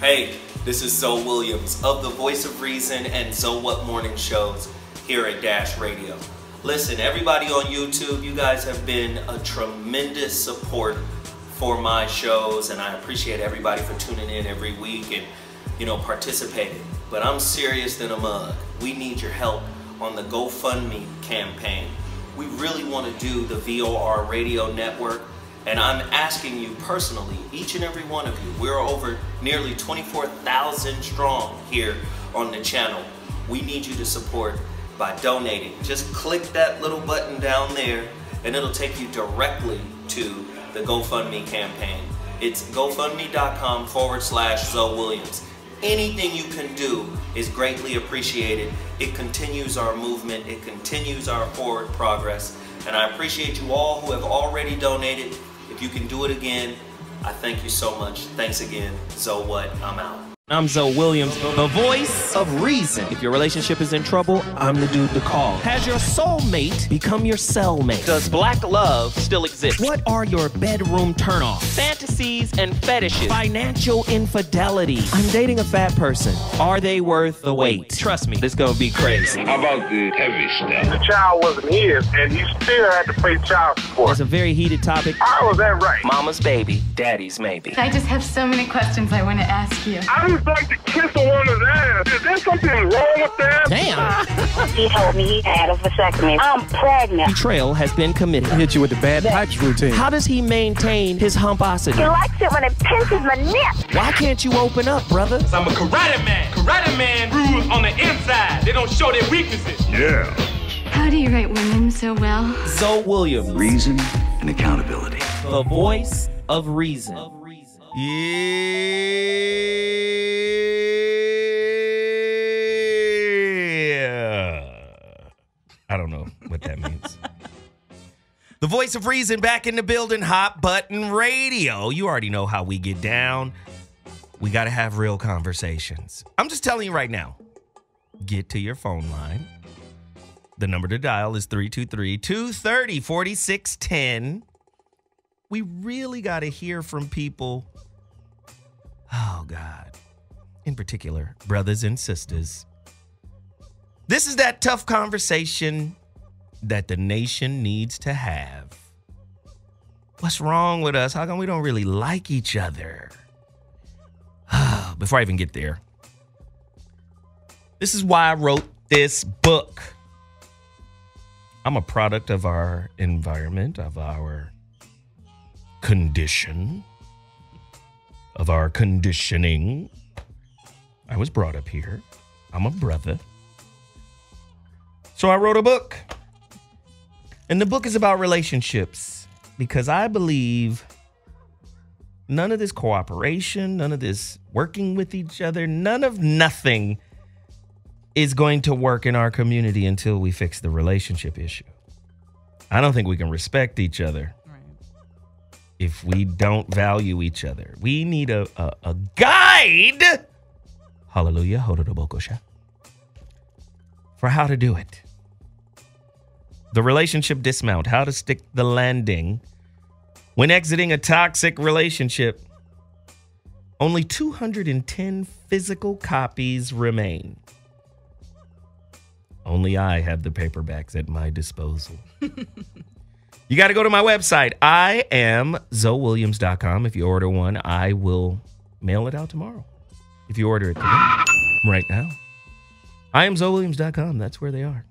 Hey, this is Zo Williams of the Voice of Reason and So What Morning Shows here at Dash Radio. Listen, everybody on YouTube, you guys have been a tremendous support for my shows, and I appreciate everybody for tuning in every week and you know participating. But I'm serious than a mug. We need your help on the GoFundMe campaign. We really want to do the VOR radio network and I'm asking you personally, each and every one of you, we're over nearly 24,000 strong here on the channel. We need you to support by donating. Just click that little button down there and it'll take you directly to the GoFundMe campaign. It's gofundme.com forward slash Zo Williams. Anything you can do is greatly appreciated. It continues our movement, it continues our forward progress. And I appreciate you all who have already donated. If you can do it again, I thank you so much. Thanks again. So what? I'm out. I'm Zo Williams, the voice of reason. If your relationship is in trouble, I'm the dude to call. Has your soulmate become your cellmate? Does black love still exist? What are your bedroom turnoffs? Fantasies and fetishes. Financial infidelity. I'm dating a fat person. Are they worth the wait? Trust me, this gonna be crazy. How about the heavy stuff? The child wasn't his, and he still had to pay child support. It's a very heated topic. How was that right? Mama's baby, daddy's maybe. I just have so many questions I want to ask you. I just like to kiss a woman's ass. Is there something wrong with that? Damn! He told me he had a vasectomy. I'm pregnant. Betrayal has been committed. Hit you with the bad pipes routine. How does he maintain his humposity? He likes it when it pinches my neck. Why can't you open up, brother? I'm a karate man. Karate man rules on the inside. They don't show their weaknesses. Yeah. How do you write women so well? Zo Williams, Reason and accountability. the voice of reason. Yeah. I don't know what that means. the voice of reason back in the building, Hot Button Radio. You already know how we get down. We got to have real conversations. I'm just telling you right now get to your phone line. The number to dial is 323 230 4610. We really got to hear from people. Oh, God. In particular, brothers and sisters. This is that tough conversation that the nation needs to have. What's wrong with us? How come we don't really like each other? Before I even get there, this is why I wrote this book. I'm a product of our environment, of our condition, of our conditioning. I was brought up here. I'm a brother. So I wrote a book. And the book is about relationships because I believe none of this cooperation, none of this working with each other, none of nothing is going to work in our community until we fix the relationship issue. I don't think we can respect each other if we don't value each other. We need a, a, a guide. Hallelujah. For how to do it. The relationship dismount, how to stick the landing when exiting a toxic relationship. Only 210 physical copies remain. Only I have the paperbacks at my disposal. you got to go to my website. I am zowilliams.com. If you order one, I will mail it out tomorrow. If you order it today, right now. I am zowilliams.com. That's where they are.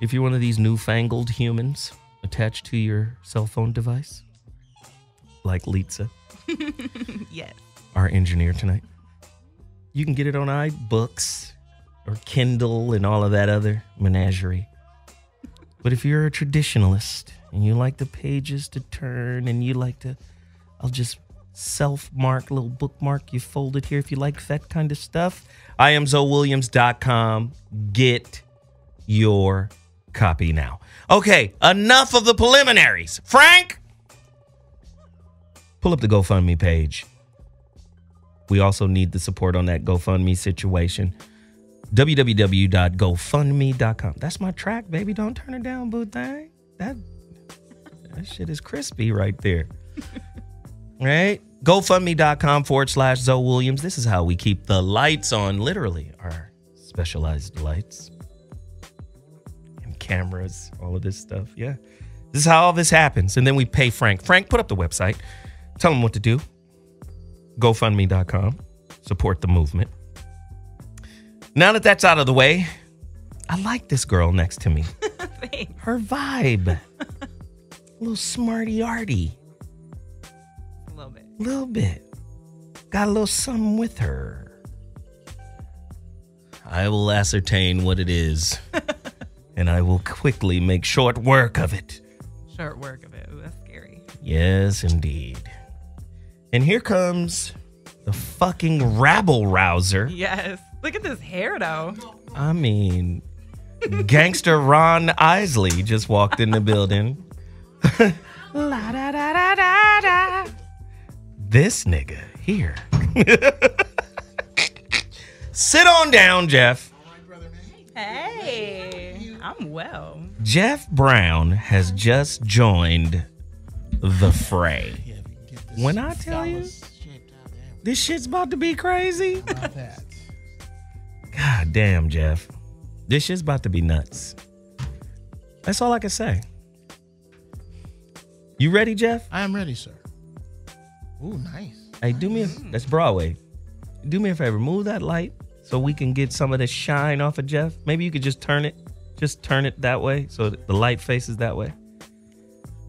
If you're one of these newfangled humans attached to your cell phone device, like Litsa, yes. our engineer tonight, you can get it on iBooks or Kindle and all of that other menagerie. But if you're a traditionalist and you like the pages to turn and you like to, I'll just self mark, little bookmark, you fold it here if you like that kind of stuff. I am ZoWilliams.com. Get your copy now. Okay, enough of the preliminaries. Frank, pull up the GoFundMe page. We also need the support on that GoFundMe situation www.gofundme.com. That's my track, baby. Don't turn it down, boo thing. That that shit is crispy right there. right? GoFundMe.com forward slash Zo Williams. This is how we keep the lights on, literally, our specialized lights and cameras, all of this stuff. Yeah. This is how all this happens. And then we pay Frank. Frank, put up the website. Tell him what to do. GoFundMe.com. Support the movement. Now that that's out of the way, I like this girl next to me. Her vibe. A little smarty arty. A little bit. A little bit. Got a little something with her. I will ascertain what it is. and I will quickly make short work of it. Short work of it. Ooh, that's scary. Yes, indeed. And here comes the fucking rabble rouser. Yes. Look at this hair, though. I mean, gangster Ron Isley just walked in the building. La da da da da da. This nigga here. Sit on down, Geoff. Hey, I'm well. Geoff Brown has just joined the fray. When I tell you, this shit's about to be crazy. God damn, Geoff. This shit's about to be nuts. That's all I can say. You ready, Geoff? I am ready, sir. Ooh, nice. Hey, do me a that's Broadway. Do me a favor, move that light so we can get some of the shine off of Geoff. Maybe you could just turn it, just turn it that way so the light faces that way.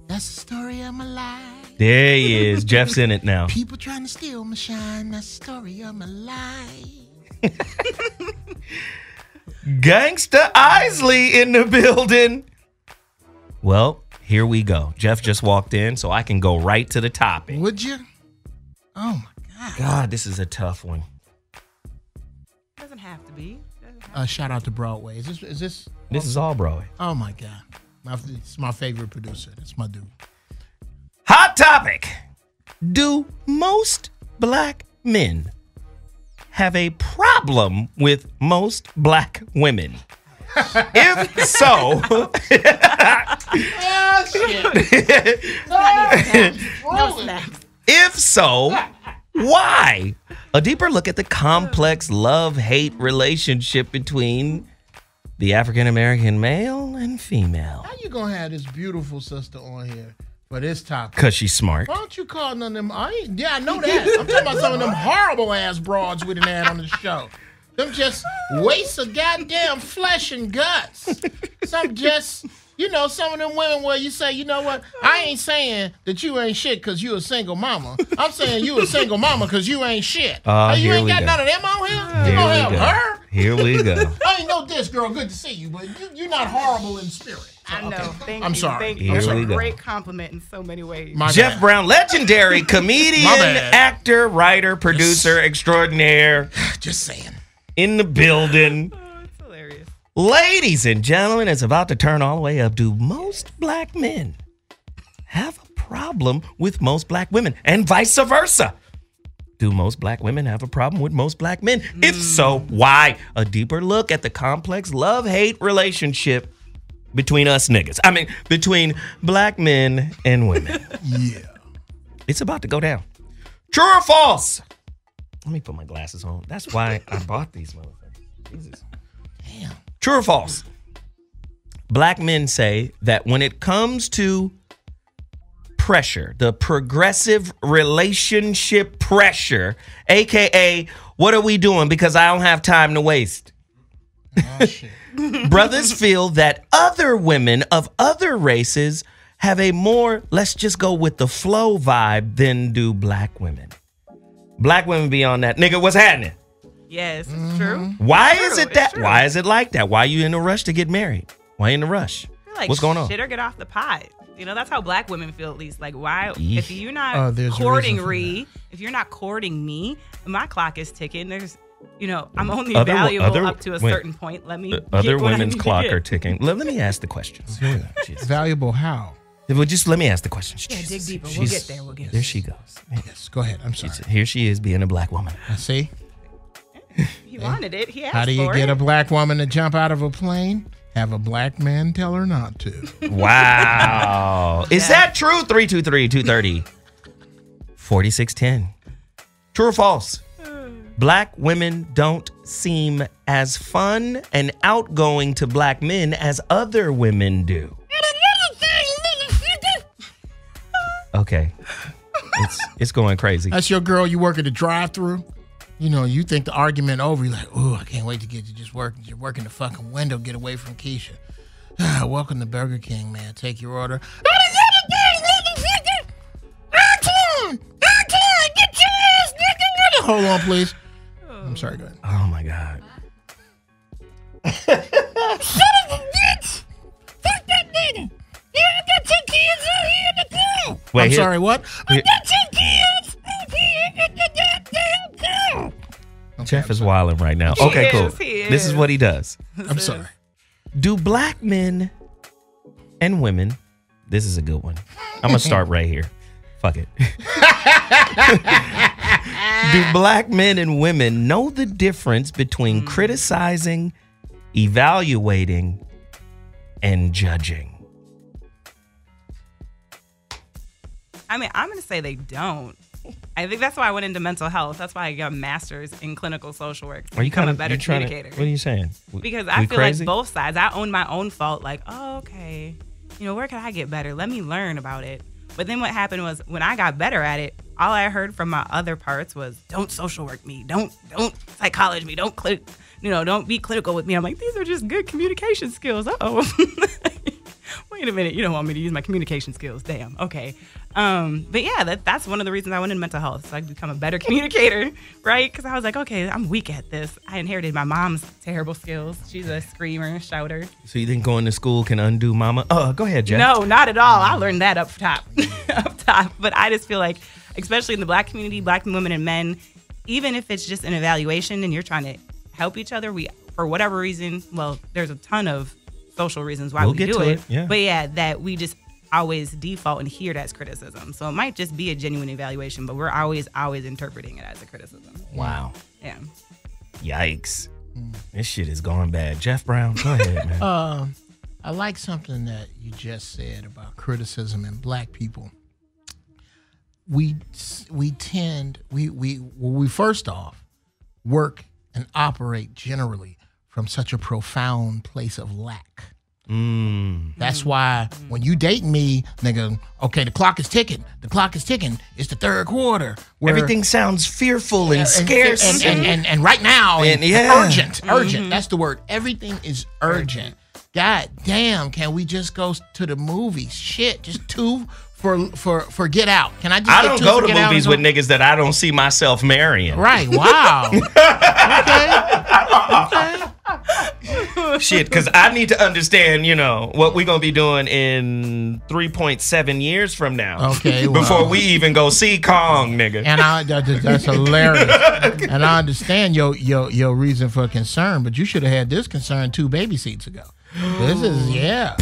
That's the story of my life. There he is. Geoff's in it now. People trying to steal my shine. That's the story of my life. Gangsta Isley in the building. Well, here we go. Geoff just walked in, so I can go right to the topic. Would you? Oh my God. God, this is a tough one. Doesn't have to be. Doesn't have- Uh, shout out to Broadway. Is this? Is this? This is all Broadway. Oh my God. My, it's my favorite producer. It's my dude. Hot topic. Do most black men have a problem with most black women? if so, if so, why? A deeper look at the complex love hate relationship between the African American male and female. How you gonna have this beautiful sister on here for this topic? Because she's smart. Why don't you call none of them? I ain't, yeah, I know that. I'm talking about some of them horrible ass broads we done had on the show. Them just waste of goddamn flesh and guts. Some just, you know, some of them women where you say, you know what? I ain't saying that you ain't shit because you a single mama. I'm saying you a single mama because you ain't shit. Ah, Hey, you ain't got go. none of them on here. You Here gonna we have go. her? Here we go. I ain't know this girl. Good to see you, but you, you're not horrible in spirit. I know. Thank I'm you. sorry. Thank Here you. It's a great compliment in so many ways. My Geoff bad. Brown, legendary comedian, actor, writer, producer extraordinaire Just saying. in the building. Ladies and gentlemen, it's about to turn all the way up. Do most black men have a problem with most black women? And vice versa. Do most black women have a problem with most black men? If hmm. so, why? A deeper look at the complex love hate relationship between us niggas. I mean, between black men and women. Yeah. It's about to go down. True or false? Let me put my glasses on. That's why I bought these motherfuckers. Jesus. Damn. True or false? Black men say that when it comes to pressure, the progressive relationship pressure, aka what are we doing because I don't have time to waste. Oh. Brothers feel that other women of other races have a more let's just go with the flow vibe than do black women. Black women be on that nigga. What's happening? Yes, it's true. Why It's is true, it that? Why is it like that? Why are you in a rush to get married? Why you in a rush? Like What's going on? Shit or get off the pot. You know, that's how black women feel at least. Like, why, Yeesh. if you're not there's a courting reason for Ree, if you're not courting me, my clock is ticking. There's, you know, I'm only Other valuable other- up to a wait. certain point. Let me. Uh, Other women's clock are ticking. Let, let me ask the questions. Jesus. Valuable how? Well, just let me ask the questions. Yeah, dig Jesus. deeper. We'll She's- get there. We'll get There there. she goes. Yes. Go ahead. I'm sorry. Here she is being a black woman. I see. He wanted it. He asked How do you for get it. a black woman to jump out of a plane? Have a black man tell her not to. Wow. Is that true? 323 230 4610. True or false? Hmm. Black women don't seem as fun and outgoing to black men as other women do. Okay. It's it's going crazy. That's your girl you work at the drive through. You know, you think the argument over, you're like, oh, I can't wait to get to just work. You're working the fucking window, get away from Keisha. Ah, welcome to Burger King, man. Take your order. Hold on, please. I'm sorry, go ahead. Oh my god. Wait, I'm here- in the car. I'm sorry, what? here- Geoff is wilding right now. He Okay, is, cool. he This is is. what he does. I'm sorry. Do black men and women, this is a good one. I'm going to start right here. Fuck it. Do black men and women know the difference between hmm. criticizing, evaluating, and judging? I mean, I'm going to say they don't. I think that's why I went into mental health. That's why I got a master's in clinical social work. Are you kind a better trying to- communicator? what are you saying? Because I we feel crazy? like both sides. I own my own fault. Like, oh, okay, you know, where can I get better? Let me learn about it. But then what happened was when I got better at it, all I heard from my other parts was, "Don't social work me. Don't don't psychology me. Don't cli- you know, don't be clinical with me." I'm like, these are just good communication skills. Oh, wait a minute, you don't want me to use my communication skills? Damn. Okay. Um, but yeah, that, that's one of the reasons I went into mental health, so I could become a better communicator, right? Because I was like, okay, I'm weak at this. I inherited my mom's terrible skills. She's a screamer, shouter. So you think going to school can undo mama? Oh, go ahead, Geoff. No, not at all. I learned that up top, up top. But I just feel like, especially in the black community, black women and men, even if it's just an evaluation and you're trying to help each other, we for whatever reason, well, there's a ton of social reasons why We'll we get do to it. it, yeah. But yeah, that we just always default and hear it as criticism. So it might just be a genuine evaluation, but we're always always interpreting it as a criticism. Wow. Yeah. Yikes. This shit is going bad. Geoff Brown, go ahead, man. Um, I like something that you just said about criticism and black people. We we tend we we well, we first off work and operate generally from such a profound place of lack. Mm. That's why when you date me, nigga, okay, the clock is ticking. The clock is ticking. It's the third quarter. where- Everything sounds fearful and and, scarce. and, and, and, and right now, and, And yeah. urgent, urgent. That's the word. Everything is urgent. God damn, can we just go to the movies? Shit, just two for for for Get Out. Can I just? I don't go to movies with niggas that I don't see myself marrying. Right. Wow. Okay. Shit, because I need to understand, you know, what we're going to be doing in 3.7 years from now. Okay, well. Before we even go see Kong, nigga. And I that- that's hilarious. and I understand your your your reason for concern, but you should have had this concern two baby seats ago. This is yeah.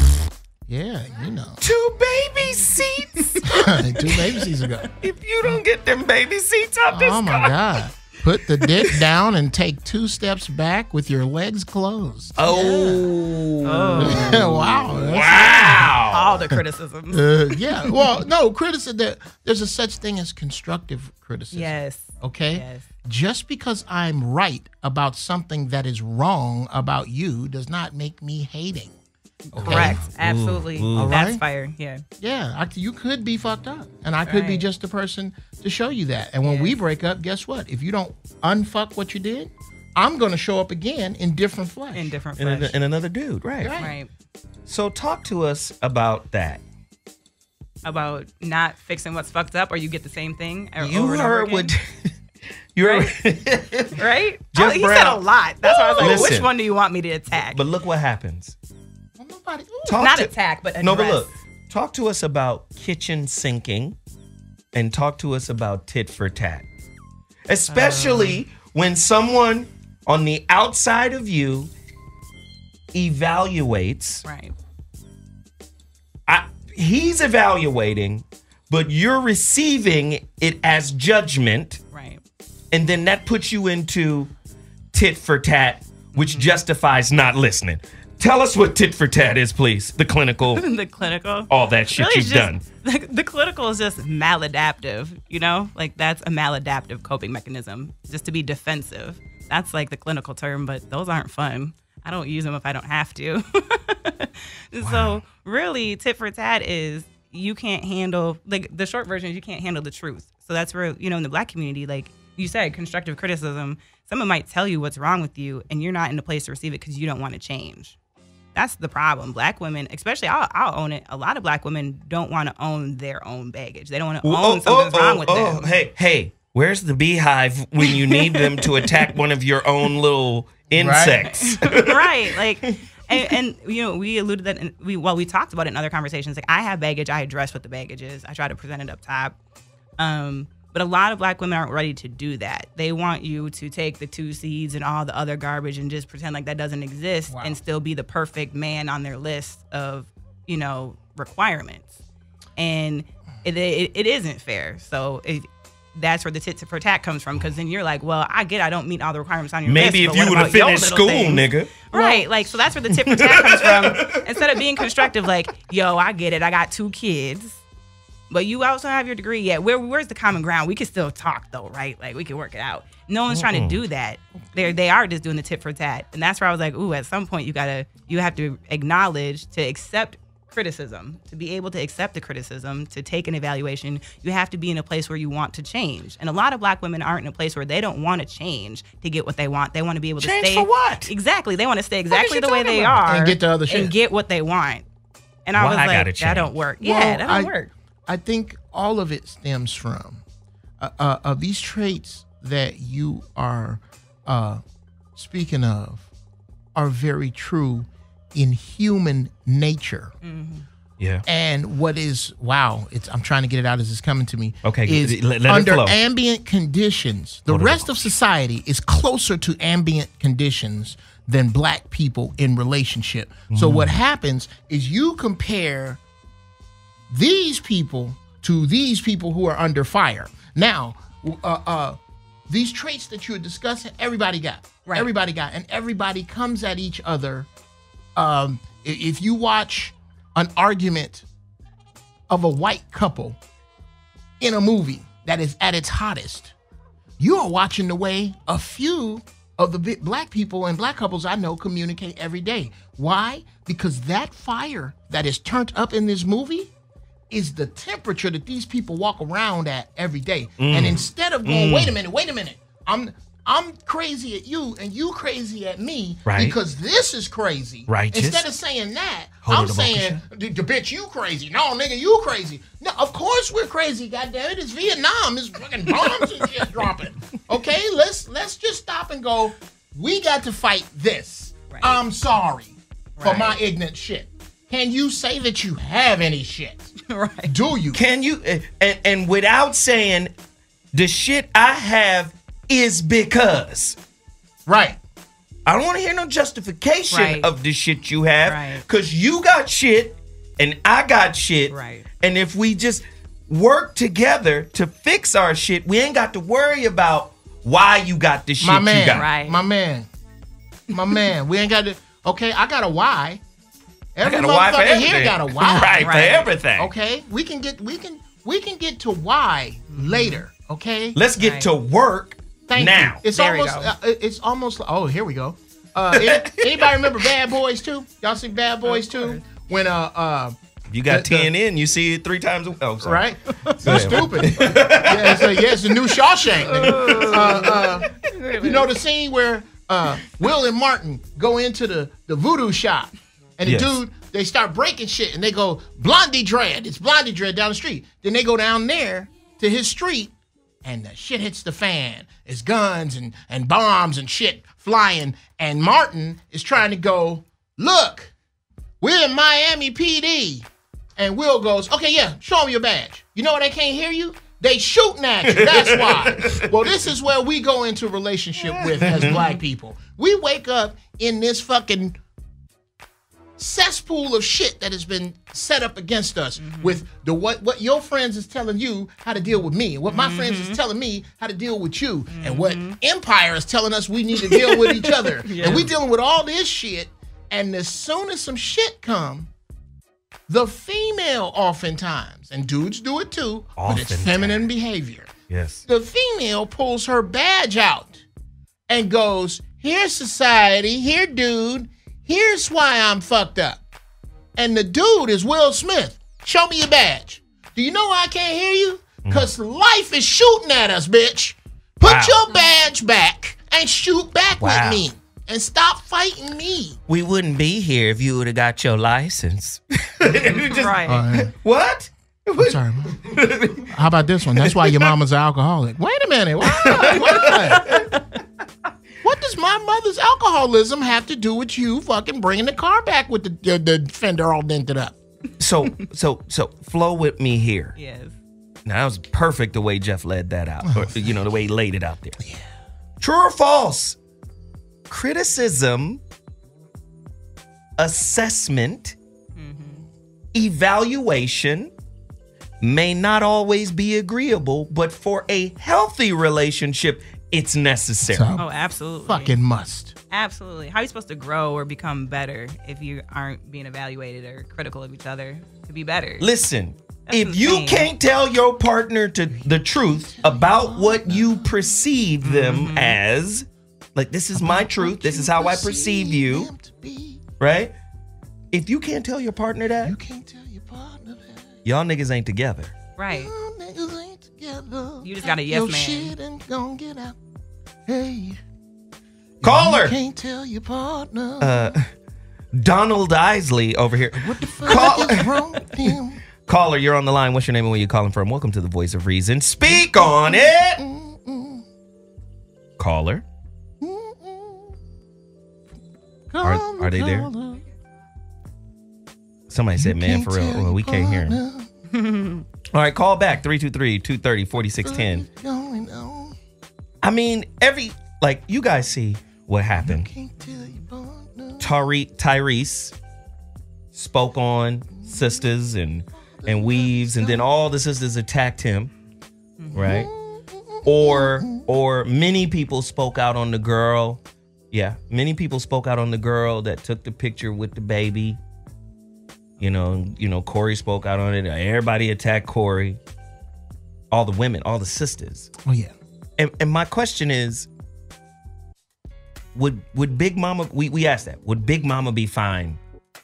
Yeah, you know. Two baby seats? two baby seats ago. if you don't get them baby seats out this Oh my car. god. Put the dick down and take two steps back with your legs closed. Oh. Oh. wow. that's- Wow. All the criticisms. Uh, yeah. Well, no, criticism. There, there's a such thing as constructive criticism. Yes. Okay. Yes. Just because I'm right about something that is wrong about you does not make me hating. Okay? Correct. Mm. Absolutely. Mm. All That's right? fire. Yeah. Yeah, I, you could be fucked up, and I could be just the person to show you that. And when we break up, guess what? If you don't unfuck what you did, I'm gonna show up again in different flesh. In different And, flesh. an- and another dude, right. Right. So talk to us about that. About not fixing what's fucked up, or you get the same thing. o- You over and over heard again. what. You're right? Geoff oh, he said a lot. That's why I was like, which one do you want me to attack? But look what happens. Talk Not to- attack, but No, but look. Talk to us about kitchen sinking and talk to us about tit for tat. Especially um. when someone on the outside of you evaluates. Right. I, he's evaluating, but you're receiving it as judgment. Right. And then that puts you into tit for tat, which justifies not listening. Tell us what tit for tat is, please. The clinical, the clinical. all that shit Really you've just- done. The, the clinical is just maladaptive, you know? Like that's a maladaptive coping mechanism, just to be defensive. That's like the clinical term, but those aren't fun. I don't use them if I don't have to. So really, tit for tat is you can't handle like the short version is you can't handle the truth. So that's where you know in the black community, like you said, constructive criticism. Someone might tell you what's wrong with you, and you're not in a place to receive it because you don't want to change. That's the problem. Black women, especially, I'll, I'll own it. A lot of black women don't want to own their own baggage. They don't want to own Oh, something's oh, wrong oh, with oh, them. Hey, hey, where's the beehive when you need them to attack one of your own little insects? right like and, and you know we alluded that in, we well we talked about it in other conversations like i have baggage i address what the baggage is i try to present it up top um but a lot of black women aren't ready to do that they want you to take the two seeds and all the other garbage and just pretend like that doesn't exist and still be the perfect man on their list of you know requirements and it, it, it isn't fair so it, that's where the tit for tat comes from because then you're like well i get i don't meet all the requirements on your Maybe list if but you what would have about your finished school, things? nigga. Right. Like, so that's where the tip for tat comes from. Instead of being constructive, like, yo, I get it. I got two kids. But you also have your degree. yet. Where, where's the common ground? We can still talk though, right? Like we can work it out. No one's trying Mm-mm. to do that. They they are just doing the tip for tat. And that's where I was like, ooh, at some point you gotta you have to acknowledge to accept criticism, to be able to accept the criticism, to take an evaluation, you have to be in a place where you want to change. And a lot of black women aren't in a place where they don't want to change to get what they want. They want to be able to Change stay for what? Exactly. They want to stay exactly the way they about? are And get the other shit. and get what they want. And I was I like, gotta that don't work. Well, yeah, that don't I- work. I think all of it stems from uh, uh, uh, these traits that you are uh, speaking of are very true in human nature. Yeah. And what is wow? It's I'm trying to get it out as it's coming to me. Okay, is let- let it under flow. ambient conditions, the rest of society is closer to ambient conditions than black people in relationship. So Mm. what happens is you compare these people to these people who are under fire. Now, uh, uh, these traits that you're discussing, everybody got. Right. Everybody got, and everybody comes at each other. Um, if you watch an argument of a white couple in a movie that is at its hottest, you are watching the way a few of the black people and black couples I know communicate every day. Why? Because that fire that is turned up in this movie is the temperature that these people walk around at every day. Mm. And instead of going, Mm. wait a minute, wait a minute, I'm I'm crazy at you and you crazy at me Right. because this is crazy. Righteous. Instead of saying that, Hold I'm saying the, the bitch you crazy. No, nigga, you crazy. No, of course we're crazy. Goddamn it, it's Vietnam. It's fucking bombs and shit dropping. Okay, let's let's just stop and go. We got to fight this. I'm sorry for my ignorant shit. Can you say that you have any shit? right. Do you? Can you eh, and and without saying the shit I have is because right. I don't want to hear no justification Right. of the shit you have Right. because you got shit and I got shit. Right. And if we just work together to fix our shit, we ain't got to worry about why you got the shit my man, you got. My man. My man. We ain't got to okay, I got a why. Every got a why for motherfucker here got a why. Right, for everything. Okay? We can get we can we can get to why later, okay? Let's get to work Thank now. You. It's There almost uh, it's almost oh, here we go. Uh, anybody remember Bad Boys 2? Y'all see Bad Boys 2? When uh uh You got The- the- 10 in, you see it three times. A, oh, sorry. right? So stupid. yeah, it's, a, yeah, it's the new Shawshank. Uh, uh, you know the scene where uh, Will and Martin go into the, the voodoo shop, and the Yes. dude they start breaking shit, and they go Blondie Dread. It's Blondie Dread down the street. Then they go down there to his street, and the shit hits the fan. It's guns and and bombs and shit flying, and Martin is trying to go look. We're in Miami PD. And Will goes, okay, yeah, show them your badge. You know why they can't hear you? They shooting at you. That's why. well, this is where we go into relationship with as black people. We wake up in this fucking cesspool of shit that has been set up against us with the what what your friends is telling you how to deal with me, and what my friends is mm-hmm. telling me how to deal with you, and what mm-hmm. Empire is telling us we need to deal with each other. And we dealing with all this shit, And as soon as some shit come, the female oftentimes, and dudes do it too, but it's feminine behavior. Yes. The female pulls her badge out and goes, here society, here, dude, here's why I'm fucked up. And the dude is Will Smith. Show me your badge. Do you know why I can't hear you? Mm. Because life is shooting at us, bitch. Put Wow. your badge back and shoot back Wow. with me. And stop fighting me. We wouldn't be here if you would have got your license. Just- right. What? I'm sorry. man. How about this one? That's why your mama's an alcoholic. Wait a minute. What? What? What does my mother's alcoholism have to do with you fucking bringing the car back with the, the, the fender all dented up? So, so, so, flow with me here. Yes. Now that was perfect the way Geoff led that out, or, you know, the way he laid it out there. Yeah. True or false? Criticism, assessment, mm-hmm. evaluation may not always be agreeable, but for a healthy relationship, it's necessary. Oh, absolutely. Fucking must. Absolutely. How are you supposed to grow or become better if you aren't being evaluated or critical of each other to be better? Listen, That's if you can't tell your partner to the truth about what you perceive them Mm-hmm. as, like this is my truth, this is how I perceive you, right? If you can't tell your partner that, You can't tell your partner that. y'all niggas ain't together. Right. Y'all niggas ain't together. You just got a yes Your man. Hey. Caller, You can't tell your partner. uh, Ronald Isley over here. what the fuck Call- is wrong with him? Caller, you're on the line. What's your name and where you calling from? Welcome to the Voice of Reason. Speak on it. Caller, Are- are they there? somebody said, man, for real. Well, we can't hear him. All right, call back 323 230 4610. I mean, every, like, you guys see what happened. Can't tell your partner. Tari- Tyrese spoke on sisters and and weaves, and then all the sisters attacked him, right? Or or many people spoke out on the girl. Yeah, many people spoke out on the girl that took the picture with the baby. You know, you know, Corey spoke out on it. Everybody attacked Corey. All the women, all the sisters. Oh yeah. And, and my question is, would would Big Mama? We we asked that. Would Big Mama be fine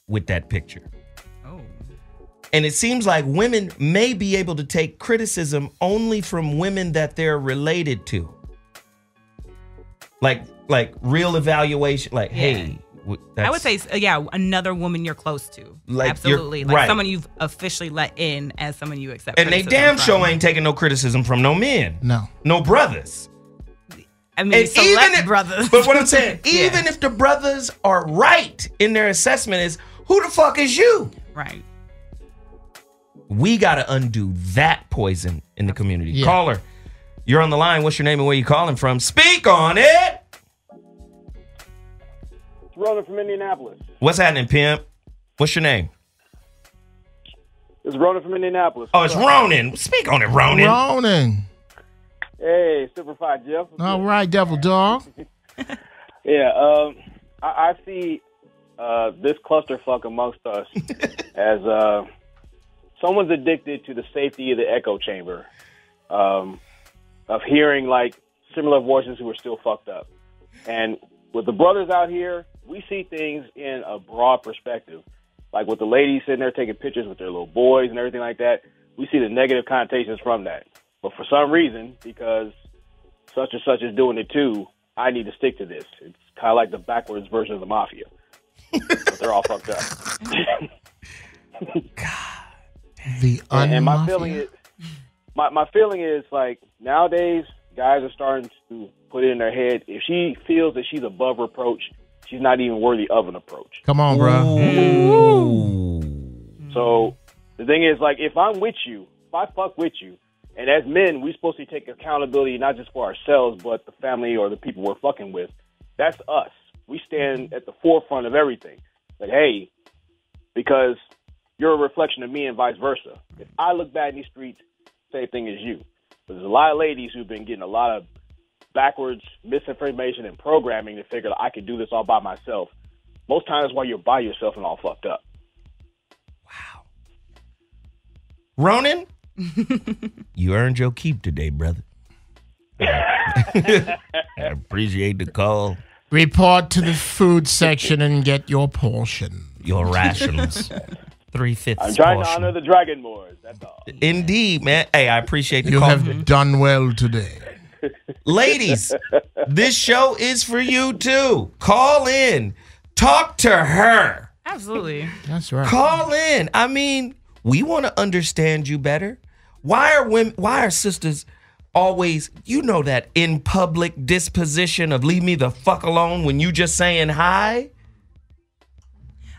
with that picture? Oh. And it seems like women may be able to take criticism only from women that they're related to. Like like real evaluation. Like, hey, w- I would say, uh, yeah, another woman you're close to. Like, Absolutely. Like right. someone you've officially let in as someone you accept. and they damn from. sure ain't taking no criticism from no men, No. no brothers. I mean, And select even if, brothers. But what I'm saying, Yeah. even if the brothers are right in their assessment, is who the fuck is you? right. We got to undo that poison in the community. Yeah. Caller, you're on the line. What's your name and where you calling from? Speak on it. Ronan from Indianapolis. What's happening, pimp? What's your name? It's Ronan from Indianapolis. Oh, it's Ronan. Speak on it, Ronan. Ronan. Hey, Simplified Geoff. All right, devil dog. Yeah, um, I, I see uh, this clusterfuck amongst us as uh, someone's addicted to the safety of the echo chamber, um, of hearing like similar voices who are still fucked up. And with the brothers out here, we see things in a broad perspective. Like with the ladies sitting there taking pictures with their little boys and everything like that, we see the negative connotations from that. But for some reason, because such and such is doing it too, I need to stick to this. It's kind of like the backwards version of the mafia. but they're all fucked up. God, the and, and my feeling is, my my feeling is like nowadays guys are starting to put it in their head if she feels that she's above reproach, she's not even worthy of an approach. Come on, bro. So the thing is, like, if I'm with you, if I fuck with you, and as men, we're supposed to take accountability not just for ourselves, but the family or the people we're fucking with. That's us. We stand at the forefront of everything. Like, hey, because you're a reflection of me and vice versa. If I look bad in these streets, same thing as you. But there's a lot of ladies who've been getting a lot of backwards misinformation and programming to figure out I can do this all by myself. most times while you're by yourself and all fucked up. Wow. Ronan, you earned your keep today, brother. I appreciate the call. Report to the food section and get your portion. Your rations. Three fifths. I'm trying portion. to honor the Dragon Moors. That's all. Indeed, man. Hey, I appreciate the You call. have done well today. Ladies, this show is for you too. Call in. Talk to her. Absolutely. That's right. Call in. I mean, we want to understand you better. Why are women why are sisters always, you know that in public disposition of leave me the fuck alone when you just saying hi?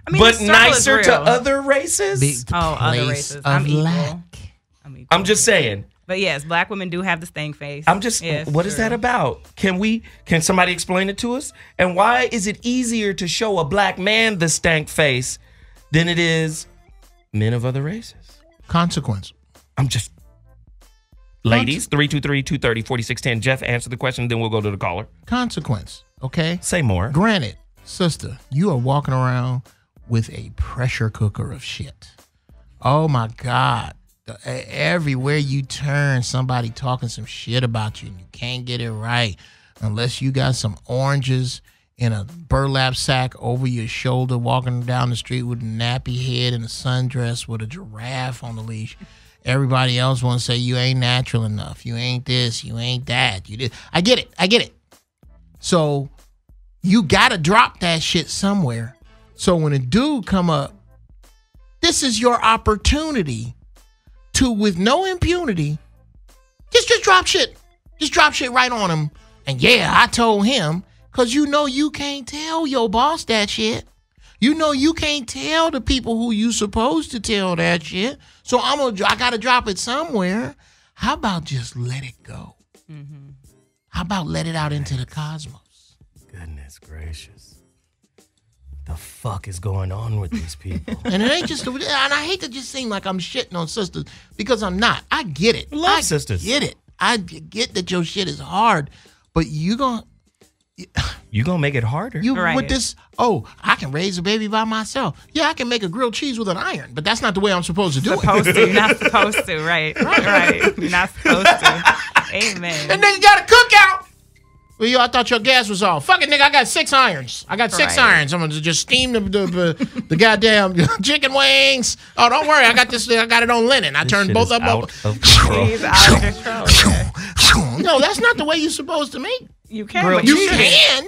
I mean, but the struggle is nicer to other races? Be- the Oh, other races. I'm equal. I'm equal. I'm just saying. But yes, black women do have the stank face. I'm just Yes, what is true. that about? Can we can somebody explain it to us? And why is it easier to show a black man the stank face than it is men of other races? Consequence. I'm just Ladies, 323-230-4610. Geoff, answer the question, then we'll go to the caller. Consequence. Okay. Say more. Granted, sister, you are walking around with a pressure cooker of shit. Oh my God. Everywhere you turn, somebody talking some shit about you, and you can't get it right unless you got some oranges in a burlap sack over your shoulder, walking down the street with a nappy head and a sundress with a giraffe on the leash. Everybody else want to say you ain't natural enough. You ain't this. You ain't that. You did. I get it. I get it. So you gotta drop that shit somewhere. So when a dude come up, this is your opportunity to, with no impunity, just just drop shit. Just drop shit right on him. And yeah, I told him, cause you know you can't tell your boss that shit. You know you can't tell the people who you supposed to tell that shit. So I'm gonna I gotta drop it somewhere. How about just let it go? mm-hmm. How about let it out into the cosmos? Goodness gracious. The fuck is going on with these people? And it ain't just, and I hate to just seem like I'm shitting on sisters because I'm not. I get it. Love I sisters. Get it. I get that your shit is hard, but you gonna you gonna make it harder. you Right. with this? Oh, I can raise a baby by myself. Yeah, I can make a grilled cheese with an iron, but that's not the way I'm supposed to do supposed it. to. You're not supposed to. Right. Right. You're not supposed to. Amen. And then you got a cookout. Well, yo, I thought your gas was off. Fuck it, nigga. I got six irons. I got six Right. irons. I'm gonna just steam the the, the, the goddamn chicken wings. Oh, don't worry. I got this. I got it on linen. I This turned both is of them out up. of control. He's out of control. No, that's not the way you're supposed to make. You can. Grilled You you can.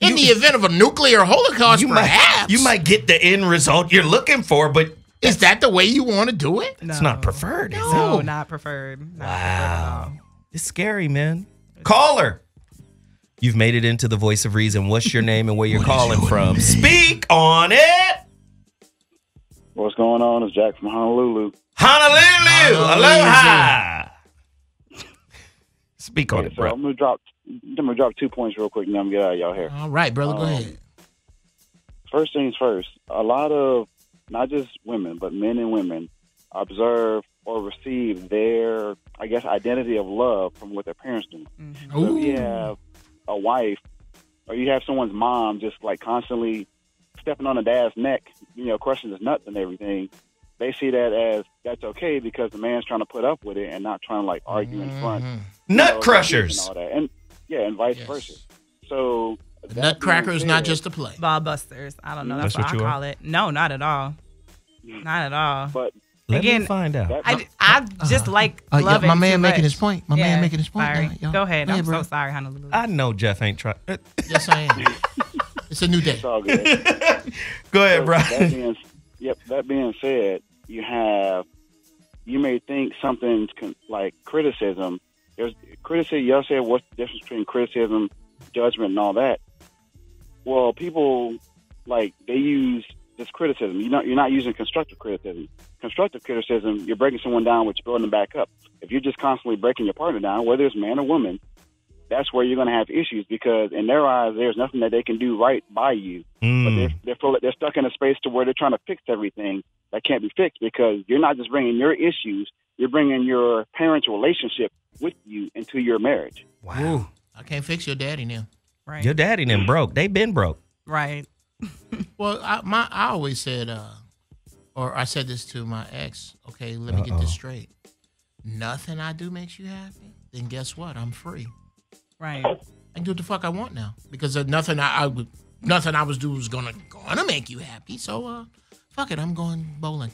In the event of a nuclear holocaust, you perhaps. might you might get the end result you're looking for, but Is that the way you want to do it? it's not preferred. is it? No, not preferred. Not Wow. It's scary, man. Caller. You've made it into the voice of reason. What's your name and where you're calling from? Speak on it. What's going on? It's Jack from Honolulu. Honolulu. Honolulu. Aloha. Speak on Okay, it, so bro. I'm gonna drop. I'm gonna drop two points real quick, and I'm gonna get out of y'all hair. All right, brother. Go Um, ahead. First things first. A lot of not just women, but men and women observe or receive their, I guess, identity of love from what their parents do. So if you have a wife or you have someone's mom just like constantly stepping on a dad's neck, you know, crushing his nuts and everything, they see that as that's okay because the man's trying to put up with it and not trying to like argue in front. Mm-hmm. Nut know, crushers. And, all that. and yeah, and vice Yes. versa. So The Nutcracker is not just a play. Ball busters. I don't know. That's That's, what what, you I are? call it. No, not at all. Mm. Not at all. But Let me Again, find out. I, I just like uh, yeah, love my it man making much. his point. My man making his point Sorry. now. Go ahead. Go I'm bro. so sorry, Honolulu. I know Geoff ain't trying. Yes, I am. it's a new day. it's all good. Go ahead, So bro. That being, yep. That being said, you have you may think something's con- like criticism. There's criticism. Y'all said what's the difference between criticism, judgment, and all that. Well, people like they use this criticism. You're not you're not using constructive criticism. Constructive criticism, you're breaking someone down, which building them back up. If you're just constantly breaking your partner down, whether it's man or woman, that's where you're going to have issues because in their eyes, there's nothing that they can do right by you but Mm. they're they're, full, they're stuck in a space to where they're trying to fix everything that can't be fixed because you're not just bringing your issues, you're bringing your parents' relationship with you into your marriage. Wow. I can't fix your daddy now. Right. Your daddy them broke. They've been broke. Right. Well, I, my I always said, uh, or I said this to my ex. Okay, let me get Uh-oh. this straight. Nothing I do makes you happy. Then guess what? I'm free. Right. I can do what the fuck I want now because uh, nothing I, I nothing I was doing was gonna gonna make you happy. So uh, fuck it, I'm going bowling.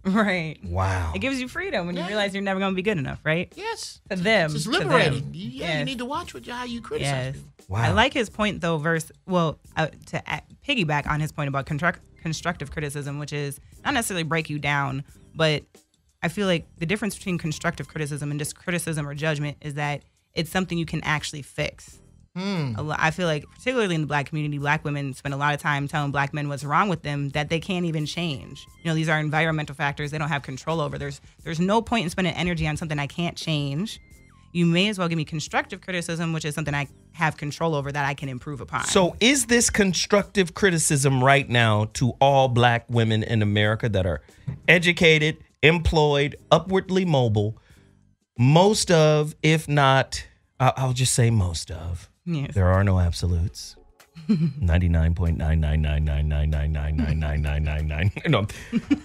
Right. Wow. It gives you freedom when you realize you're never going to be good enough, right? Yes. To them. It's to them. liberating. You- Yeah, you need to watch what you, how you criticize. Yes. people. I like his point though. Verse well uh, to a- piggyback on his point about construct, constructive criticism, which is not necessarily break you down, but I feel like the difference between constructive criticism and just criticism or judgment is that it's something you can actually fix. Hmm. A I feel like, particularly in the black community, black women spend a lot of time telling black men what's wrong with them that they can't even change. You know, these are environmental factors they don't have control over. There's there's no point in spending energy on something I can't change. You may as well give me constructive criticism, which is something I have control over that I can improve upon. So, is this constructive criticism right now to all black women in America that are educated, employed, upwardly mobile? Most of, if not, I'll just say most of. Yes. There are no absolutes. 99.99999999999. No,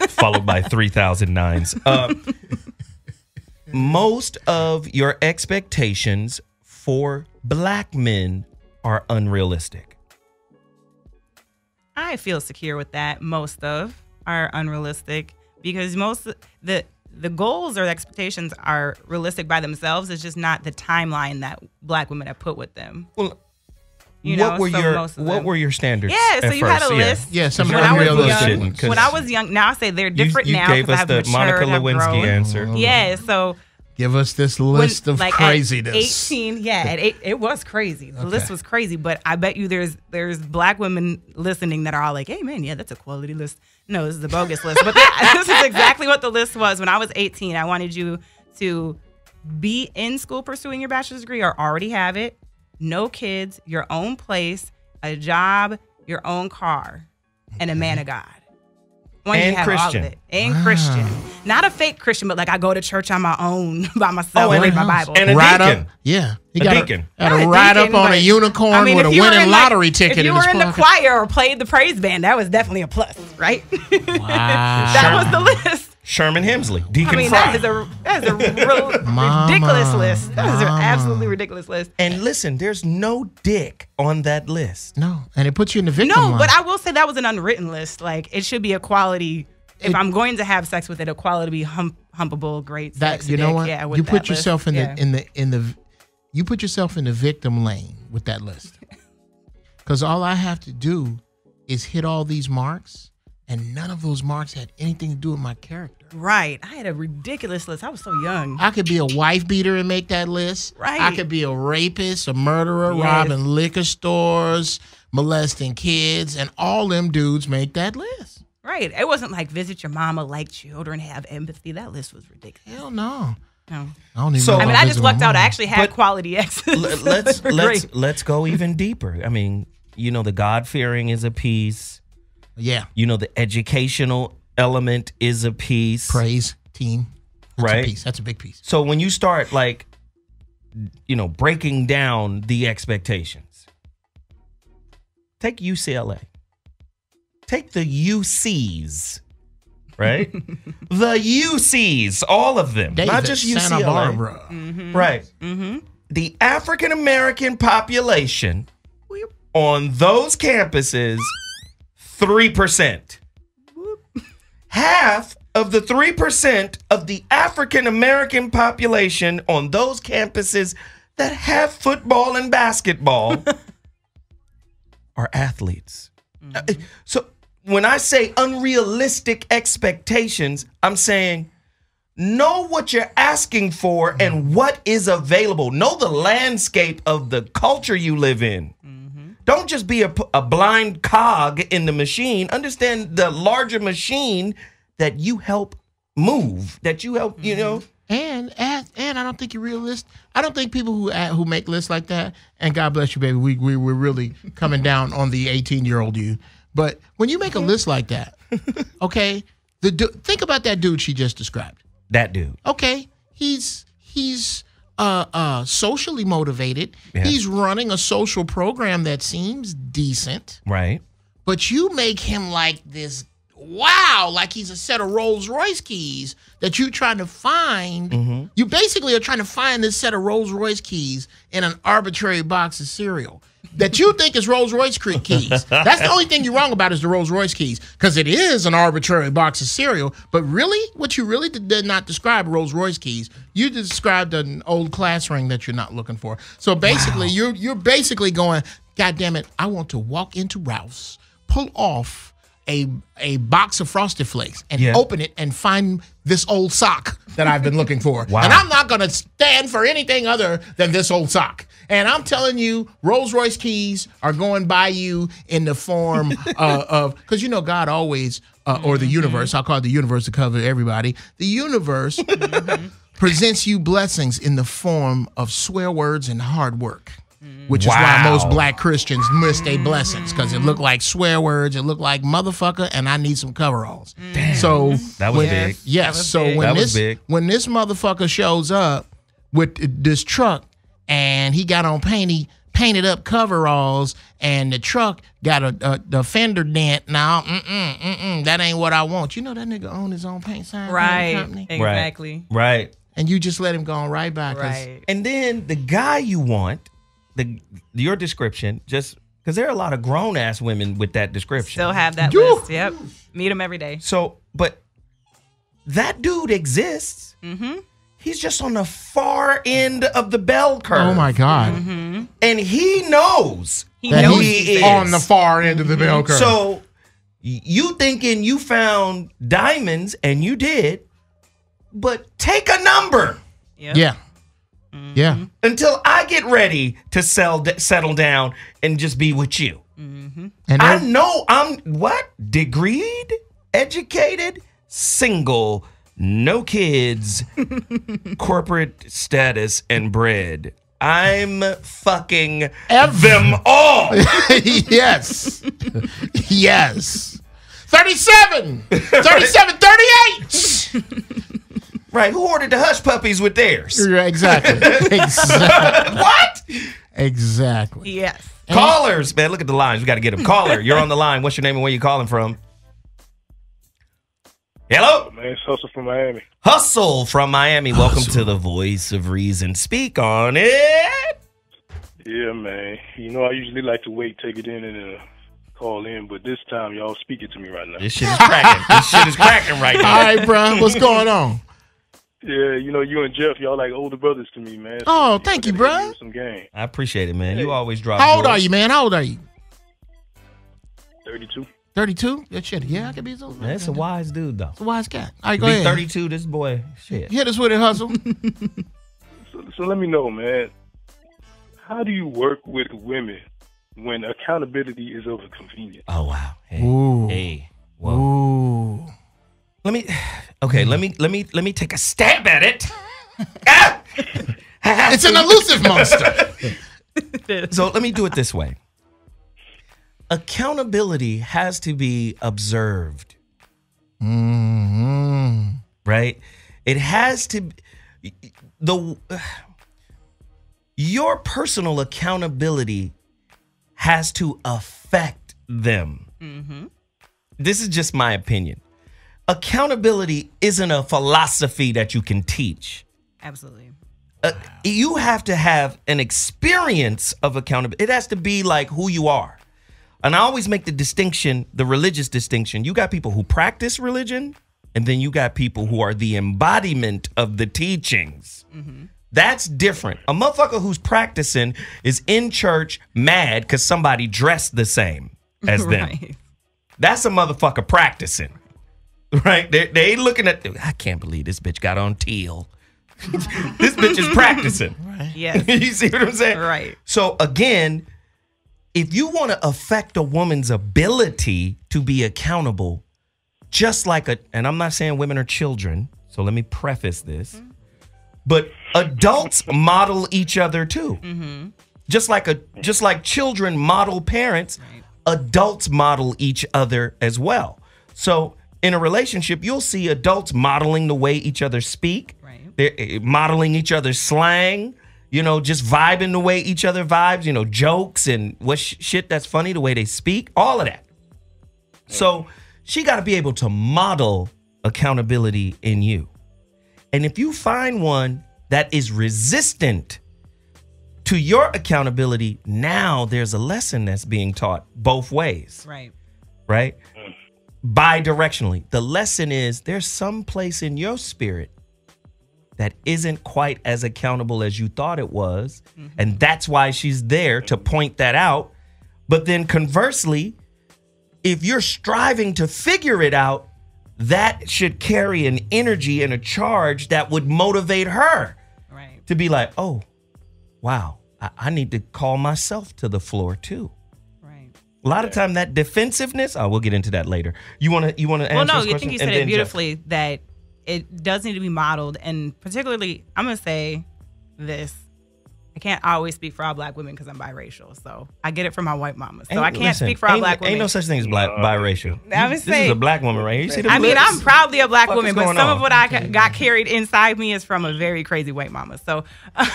followed by 3,000 nines. Uh, most of your expectations for black men are unrealistic. I feel secure with that. Most of are unrealistic because most the the goals or the expectations are realistic by themselves. It's just not the timeline that black women have put with them. Well, you what know, were so your what them- were your standards? Yeah, so at you had a list. Yeah, some when I was young, when I was young, now I say they're You- different you now. gave 'cause us I've the matured, Monica Lewinsky answer. Yeah, so Give us this when- list of like, craziness. 18, yeah, eight, it was crazy. The list was crazy, but I bet you there's there's black women listening that are all like, "Hey, man, yeah, that's a quality list." No, this is a bogus list. But that, this is exactly what the list was. When I was 18, I wanted you to be in school pursuing your bachelor's degree or already have it, no kids, your own place, a job, your own car, and a man of God. I wanted you And to all Christian. of it. And Christian. Not a fake Christian, but like I go to church on my own by myself, Oh, and read my Bible. and a Ride deacon. up, yeah. You A gotta, deacon. Gotta a ride deacon, up on a unicorn I mean, with a if you were winning in, like- lottery ticket If you in were his in the choir or played the praise band, that was definitely a plus, right? that was the list. Sherman Hemsley, Deacon I mean, Frye. that is a that is a real ridiculous list. That is an absolutely ridiculous list. and listen, there's no dick on that list. No, and it puts you in the victim No, line. but I will say that was an unwritten list. Like it should be a quality. If It- I'm going to have sex with it, a quality be hump, humpable, great. that sexy you know dick. what Yeah, with you that put list. yourself in Yeah. the in the in the you put yourself in the victim lane with that list because all i have to do is hit all these marks and none of those marks had anything to do with my character Right. I had a ridiculous list. I was so young. i could be a wife beater and make that list Right. i could be a rapist a murderer Yes. robbing liquor stores molesting kids and all them dudes make that list Right. It wasn't like visit your mama, like children, have empathy. That list was ridiculous. hell no No. i don't even So- know I mean, I just visit my lucked out. I actually had But- quality exes. L- let's let's let's go even deeper. I mean, you know, the God fearing is a piece. Yeah You know, the educational element is a piece. praise team that's Right. a piece that's a big piece So when you start like, you know, breaking down the expectations, take UCLA, take the UCs, right? the UCs, all of them, not just UCLA, Santa Barbara. Mm-hmm. right? Mm-hmm. The African American population on those campuses, three percent. Half of the 3% of the African American population on those campuses that have football and basketball are athletes. Mm-hmm. Uh, So when I say unrealistic expectations, I'm saying know what you're asking for and mm-hmm. what is available. Know the landscape of the culture you live in. Mm-hmm. Don't just be a, a blind cog in the machine. Understand the larger machine that you help move, that you help, you know. Mm-hmm. And and, and I don't think you're realist. I don't think people who who make lists like that. And God bless you, baby. We we we're really coming down on the 18 year old you. But when you make a mm-hmm. list like that, okay, the think about that dude she just described. That dude. Okay, he's he's uh uh socially motivated. Yeah. He's running a social program that seems decent. Right. but you make him like this. Wow, like he's a set of Rolls Royce keys that you're trying to find. Mm-hmm. You basically are trying to find this set of Rolls Royce keys in an arbitrary box of cereal that you think is Rolls Royce cre- keys. That's the only thing you're wrong about is the Rolls Royce keys because it is an arbitrary box of cereal. But really, what you really did, not describe Rolls Royce keys. You described an old class ring that you're not looking for. So basically, you're you're basically going, God damn it, I want to walk into Ralph's, pull off a a box of frosted flakes and Yeah. open it and find this old sock that I've been looking for. Wow. And I'm not gonna stand for anything other than this old sock. And I'm telling you, Rolls Royce keys are going by you in the form uh, of because you know God always uh, or the universe. I'll call it the universe to cover everybody. The universe presents you blessings in the form of swear words and hard work. Which is why most black Christians miss their blessings because it looked like swear words, it looked like motherfucker, and I need some coveralls. Damn. So That was when- big. Yes. That was so big. when That this was big. when this motherfucker shows up with this truck and he got on painty painted up coveralls and the truck got a, a the fender dent. Now, mm-mm, mm-mm, that ain't what I want. You know that nigga own his own paint sign painting Right. company, Exactly. Right. and you just let him go on right by. 'cause- Right. And then the guy you want, the your description, just because there are a lot of grown ass women with that description. Still have that You- list. Yep. Meet them every day. So, but that dude exists. Mm-hmm. He's just on the far end of the bell curve. Oh my God. Mm-hmm. And he knows He That knows he is. on the far end of the bell curve. So you thinking you found diamonds and you did, but take a number Yep. yeah, yeah. Mm-hmm. until I get ready to sell settle down and just be with you. Mm-hmm. And I know I'm what? Degreed, educated, single, no kids, corporate status, and bread. I'm fucking Ev- them all. yes. yes. 37. 37, 38. Right. Who ordered the hush puppies with theirs? Yeah, exactly. exactly. what? Exactly. Yes. Callers, man, look at the lines. We got to get them. Caller, you're on the line. What's your name and where you calling from? Hello? Man, it's Hustle from Miami. Hustle from Miami. Welcome to the Voice of Reason. Speak on it. Yeah, man. You know, I usually like to wait, take it in, and uh, call in, but this time y'all speaking to me right now. This shit is cracking. this shit is cracking right now. All right, bro. What's going on? Yeah, you know, you and Geoff, y'all like older brothers to me, man. So Oh, thank you, gotta bro. give Some game. I appreciate it, man. You always drop. How old yours. are you, man? How old are you? 32. 32? That shit. Yeah, I could be so. That's a wise dude, though. It's a wise cat. All right, To go be ahead. 32, this boy, shit. Hit us with it, hustle. So, so let me know, man. How do you work with women when accountability is over convenience? Oh wow. Hey. Ooh. Hey. Whoa. Ooh. Let me. Okay. Let me. Let me. Let me take a stab at it. Ah! It's an elusive monster. so let me do it this way. Accountability has to be observed, hmm right? It has to. The your personal accountability has to affect them. Mm-hmm. This is just my opinion. Accountability isn't a philosophy that you can teach. Absolutely. Uh, you have to have an experience of accountability. It has to be like who you are. And I always make the distinction, the religious distinction. You got people who practice religion, and then you got people who are the embodiment of the teachings. That's different. A motherfucker who's practicing is in church mad because somebody dressed the same as them. Right. That's a motherfucker practicing. Right? They, they ain't looking at, I can't believe this bitch got on teal. this bitch is practicing. Right. Yes. you see what I'm saying? Right. So again, if you want to affect a woman's ability to be accountable, just like a, and I'm not saying women are children, so let me preface this, but adults model each other too. Mm-hmm. Just like a, just like children model parents, adults model each other as well. So in a relationship, you'll see adults modeling the way each other speak. Right. They're eh, modeling each other's slang, you know, just vibing the way each other vibes, you know, jokes and what sh- shit that's funny, the way they speak, all of that. So she got to be able to model accountability in you. And if you find one that is resistant to your accountability, now there's a lesson that's being taught both ways, Right. right? Bi-directionally. The lesson is there's some place in your spirit that isn't quite as accountable as you thought it was. Mm-hmm. And that's why she's there to point that out. But then conversely, if you're striving to figure it out, that should carry an energy and a charge that would motivate her Right. to be like, oh, wow, I, I need to call myself to the floor too. Right. A lot of time that defensiveness, oh, we'll get into that later. You want to you want to answer Well, no, this I think you said it then Geoff. beautifully that it does need to be modeled, and particularly, I'm gonna say this. I can't always speak for all black women because I'm biracial, so I get it from my white mama. So Ain't- I can't listen, speak for all black women. Ain't no such thing as black biracial. I'm You- this saying- is a black woman right here. You see the I mean. I'm proudly a black Fuck woman, but some on? of what I got- got carried inside me is from a very crazy white mama. So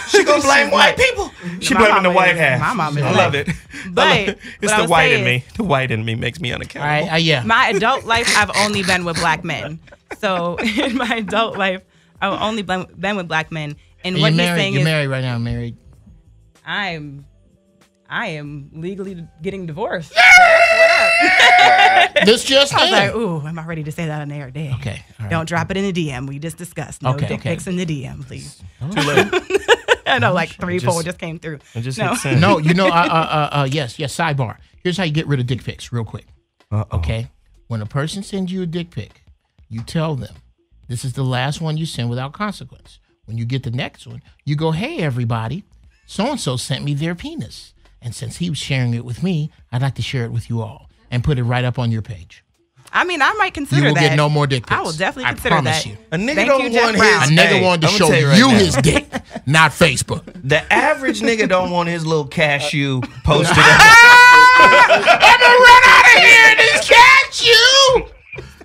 She gonna blame she's white people. She My blaming the white is- half. My mama is I black. love it. I But love it. what It's I the white say in me. The white in me makes me unaccountable. Right, uh, yeah. my adult life, I've only been with black men. So in my adult life, I've only been, been with black men. And you're what he's married. saying You're is, married right now. Married. I'm, I am legally getting divorced. What up? This just I was in. like, ooh, am I ready to say that on air? Day. Okay, all right. Don't drop it in the DM. We just discussed. No Okay, dick okay. pics in the DM, please. Too late. I know, like three, just- four just came through. I just no. hit no, you know, uh, uh, uh, uh, yes, yes. Sidebar. Here's how you get rid of dick pics, real quick. Uh-oh. Okay, when a person sends you a dick pic, you tell them this is the last one you send without consequence. When you get the next one, you go, "Hey, everybody, so and so sent me their penis, and since he was sharing it with me, I'd like to share it with you all and put it right up on your page." I mean, I might consider that. You will that. get no more dick pics. I will definitely I consider promise that. you. A nigga Thank don't you, want Brown. A his- nigga Hey, wanted to I'ma show you, you right now. his dick, not Facebook. The average nigga don't want his little cashew posted. I'm gonna run out of here. This catch you.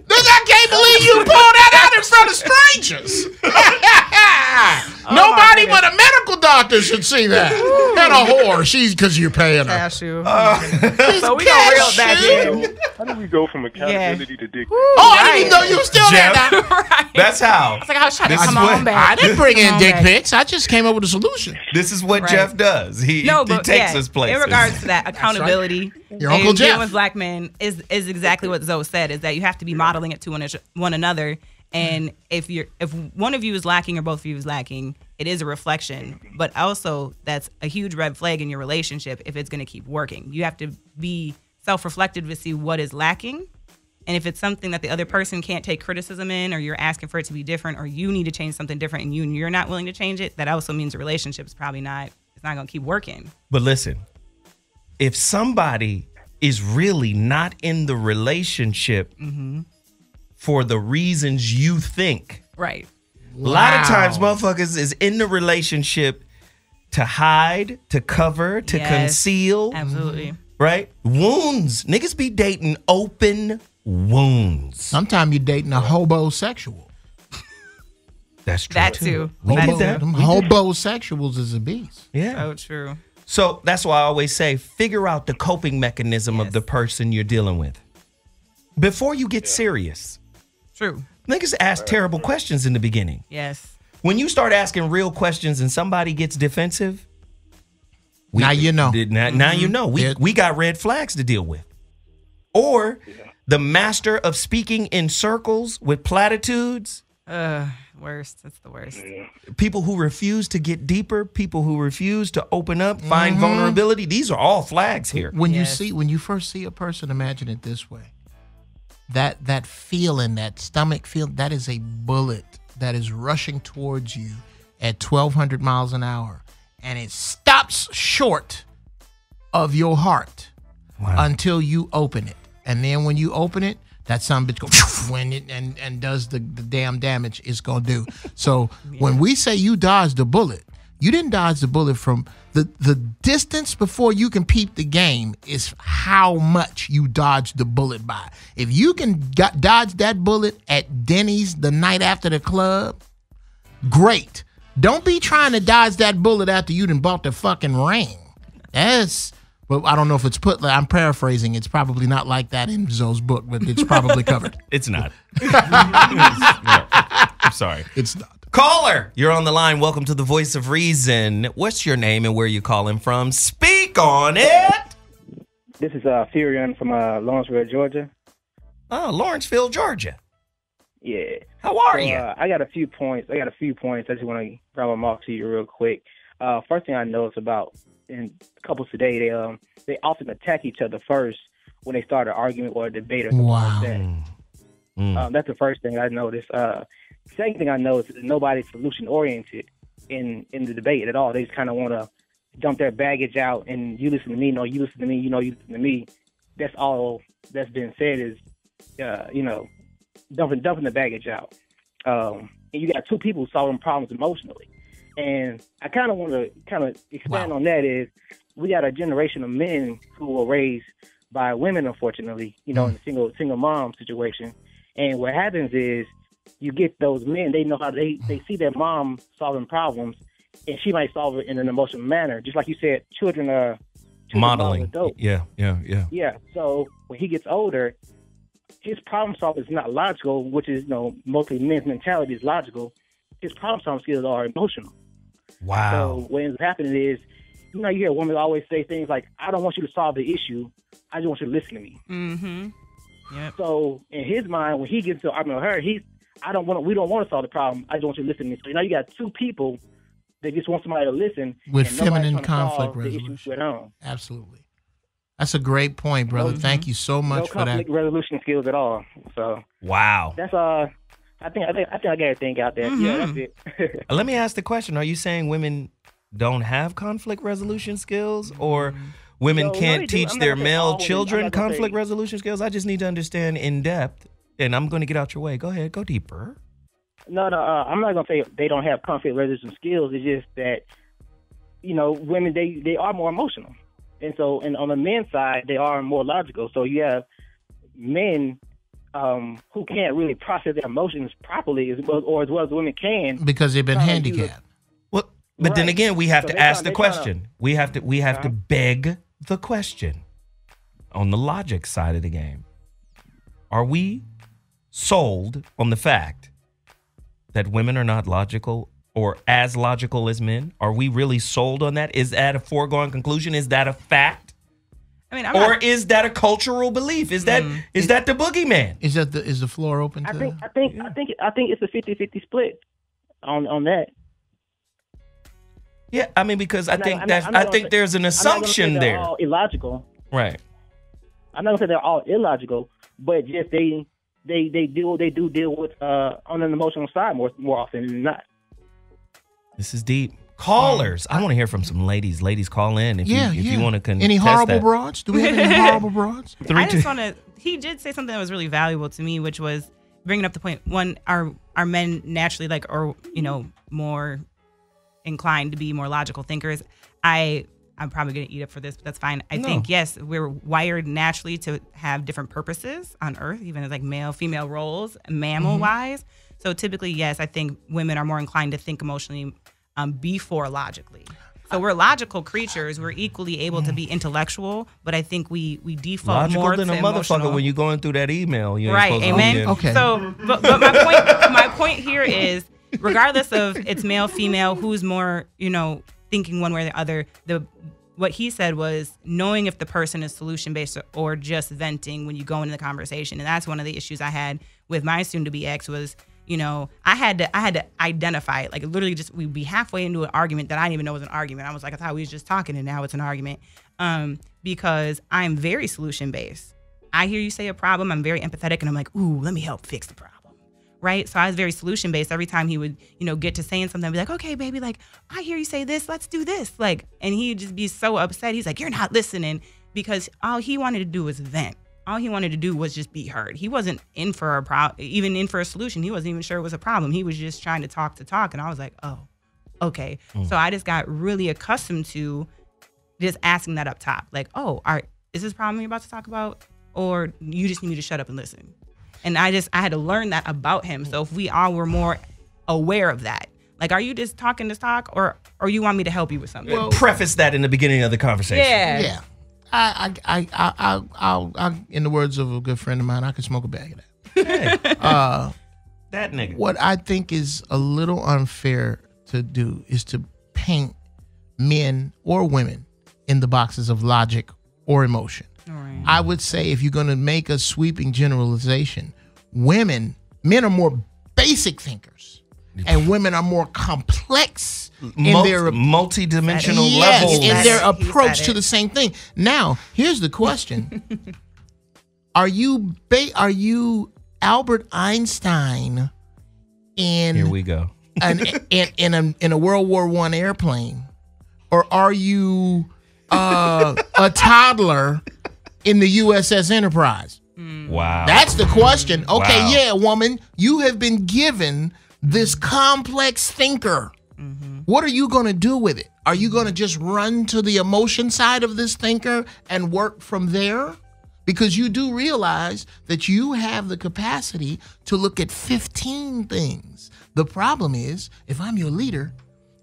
Look, I can't believe you pulled that out in front of strangers. Nobody but a medical doctor should see that. And a whore. She's because you're paying her. Cashew. Uh, so we gonna reel it Cashew. in. How do we go from accountability to dick? Oh, I didn't even know you were still there. Geoff. Now. right. That's how. It's like I was trying to come is what- on back. I didn't bring in dick back. pics. I just came up with a solution. This is what Right. Geoff does. He, No, he takes yeah, us places. in regards to that accountability, Your Uncle and dealing Geoff. with black men is is exactly what Zo said. Is that you have to be modeling it to one, one another. And if you're if one of you is lacking or both of you is lacking, it is a reflection. But also, that's a huge red flag in your relationship if it's going to keep working. You have to be self-reflective to see what is lacking. And if it's something that the other person can't take criticism in, or you're asking for it to be different, or you need to change something different, and you and you're not willing to change it, that also means the relationship is probably not. It's not going to keep working. But listen, if somebody is really not in the relationship Mm-hmm. For the reasons you think, Right. a lot of times motherfuckers is in the relationship to hide, to cover, to Yes. conceal, Absolutely. right? Wounds. Niggas be dating open wounds. Sometimes you're dating a hobosexual. That's true. That too. too. We That that. Them hobosexuals is a beast. Yeah. So true. So that's why I always say figure out the coping mechanism of the person you're dealing with before you get serious. True. Niggas ask terrible questions in the beginning. Yes. When you start asking real questions and somebody gets defensive, Now you know. did- now, now you know. We, It- we got red flags to deal with. Or the master of speaking in circles with platitudes, Uh, worst. That's the worst. people who refuse to get deeper, people who refuse to open up, Mm-hmm. find vulnerability. These are all flags here. When you see when you first see a person, imagine it this way. That that feeling, that stomach feel, that is a bullet that is rushing towards you at twelve hundred miles an hour. And it stops short of your heart until you open it. And then when you open it, that some bitch go when it and, and does the, the damn damage it's gonna do. So when we say you dodged the bullet, you didn't dodge the bullet from the the distance before you can peep the game is how much you dodged the bullet by. If you can got, dodge that bullet at Denny's the night after the club, great. Don't be trying to dodge that bullet after you done bought the fucking ring. That's But I don't know if it's put. I'm paraphrasing. It's probably not like that in Zo's book, but it's probably covered. It's not. No, I'm sorry. It's not. Caller, you're on the line. Welcome to the Voice of Reason. What's your name and where you calling from? Speak on it. This is uh, Furion from uh, Lawrenceville, Georgia. Oh, Lawrenceville, Georgia. Yeah. How are So, you? Uh, I got a few points. I got a few points. I just want to grab them off to you real quick. Uh, first thing I noticed about in couples today, they um they often attack each other first when they start an argument or a debate or something Wow. like that. Um, that's the first thing I noticed. Uh, second thing I know is that nobody's solution oriented in in the debate at all. They just kind of want to dump their baggage out, and you listen to me, no, you listen to me, you know, you listen to me. That's all that's been said is, uh, you know, dumping dumping the baggage out. Um, and you got two people solving problems emotionally, and I kind of want to kind of expand on that. Is we got a generation of men who were raised by women, unfortunately, you know, in a single single mom situation. And what happens is you get those men, they know how they, they see their mom solving problems and she might solve it in an emotional manner. Just like you said, children are children Modeling. adults. Yeah, yeah, yeah. Yeah. So when he gets older, his problem solving is not logical, which is you know mostly men's mentality is logical. His problem solving skills are emotional. Wow. So what ends up happening is, you know, you hear women always say things like, "I don't want you to solve the issue. I just want you to listen to me." Mm-hmm. Yep. So in his mind, when he gets to an argument with her, he's, "I don't want. We don't want to solve the problem. I just want you to listen to me." So now you got two people that just want somebody to listen With and feminine trying to solve conflict resolution. at. Absolutely. That's a great point, brother. No- Thank you so much no for that. conflict resolution skills at all. So Wow. that's uh, I think I think I think I got everything out there. Yeah, that's mm-hmm. it. Let me ask the question: Are you saying women don't have conflict resolution skills, or mm-hmm. women No, no, can't they do. teach their male women. Children conflict say- resolution skills? I just need to understand in depth, and I'm going to get out your way. Go ahead, go deeper. No, no, uh, I'm not gonna say they don't have conflict resolution skills. It's just that you know women they they are more emotional, and so and on the men's side they are more logical. So you have men um, who can't really process their emotions properly, as well, or as well as women can Because they've been trying to use handicapped. Well, but then again, we have So to ask try- the they tryna- question. We have to we have to Uh-huh. beg the question on the logic side of the game. Are we sold on the fact that women are not logical or as logical as men? Are we really sold on that? Is that a foregone conclusion? Is that a fact? I mean, I'm or not, is that a cultural belief? Is that mm. is that the boogeyman? Is that the is the floor open I to think I think I think I think it's a 50-50 split on on that. Yeah, I mean because I I'm think I'm that not- I'm I not gonna think say- there's an I'm not say assumption they're there. all illogical. Right. I'm not gonna say they're all illogical, but just they they they do they do deal with uh on an emotional side more more often than not. This is deep. Callers, I want to hear from some ladies. Ladies, call in if Yeah, you if yeah. you want to contest Any horrible that. broads? Do we have any horrible broads? I just want to. He did say something that was really valuable to me, which was bringing up the point. One, are are men naturally like, or you know, more inclined to be more logical thinkers? I I'm probably gonna eat up for this, but that's fine. I No. think yes, we're wired naturally to have different purposes on Earth, even as like male female roles, mammal wise. So typically, yes, I think women are more inclined to think emotionally um, before logically. So we're logical creatures. We're equally able to be intellectual, but I think we we default Logical more than to a motherfucker emotional. when you're going through that email. You right, supposed to amen. Okay. So, but, but my point my point here is, regardless of it's male female, who's more you know thinking one way or the other, the what he said was knowing if the person is solution based or just venting when you go into the conversation, and that's one of the issues I had with my soon to be ex was you know I had to I had to identify it like literally just we'd be halfway into an argument that I didn't even know was an argument. I was like I thought we was just talking and now it's an argument um, because I'm very solution based. I hear you say a problem, I'm very empathetic and I'm like ooh let me help fix the problem right? So I was very solution based. Every time he would, you know, get to saying something, I'd be like, okay, baby, like, I hear you say this, let's do this. Like, and he'd just be so upset. He's like, you're not listening because all he wanted to do was vent. All he wanted to do was just be heard. He wasn't in for a problem, even in for a solution. He wasn't even sure it was a problem. He was just trying to talk to talk. And I was like, oh, okay. Mm. So I just got really accustomed to just asking that up top. Like, oh, are, is this problem you're about to talk about? Or you just need me to shut up and listen? And I just I had to learn that about him. So if we all were more aware of that, like, are you just talking to talk, or or you want me to help you with something? Well, Preface that in the beginning of the conversation. yeah, Yeah. I, I, I, I, I, I'll, I, in the words of a good friend of mine, I could smoke a bag of that. uh, that nigga. What I think is a little unfair to do is to paint men or women in the boxes of logic or emotion. I would say if you're going to make a sweeping generalization, women, men are more basic thinkers, and women are more complex in Mul- their multi-dimensional yes, levels. in their approach to the same thing. Now, here's the question: Are you ba- are you Albert Einstein in Here we go. an, in in a in a World War One airplane, or are you uh, a toddler in the USS Enterprise? Mm. Wow. That's the question. Okay, Wow. yeah, woman, you have been given this complex thinker. Mm-hmm. What are you going to do with it? Are you going to just run to the emotion side of this thinker and work from there? Because you do realize that you have the capacity to look at 15 things. The problem is, if I'm your leader,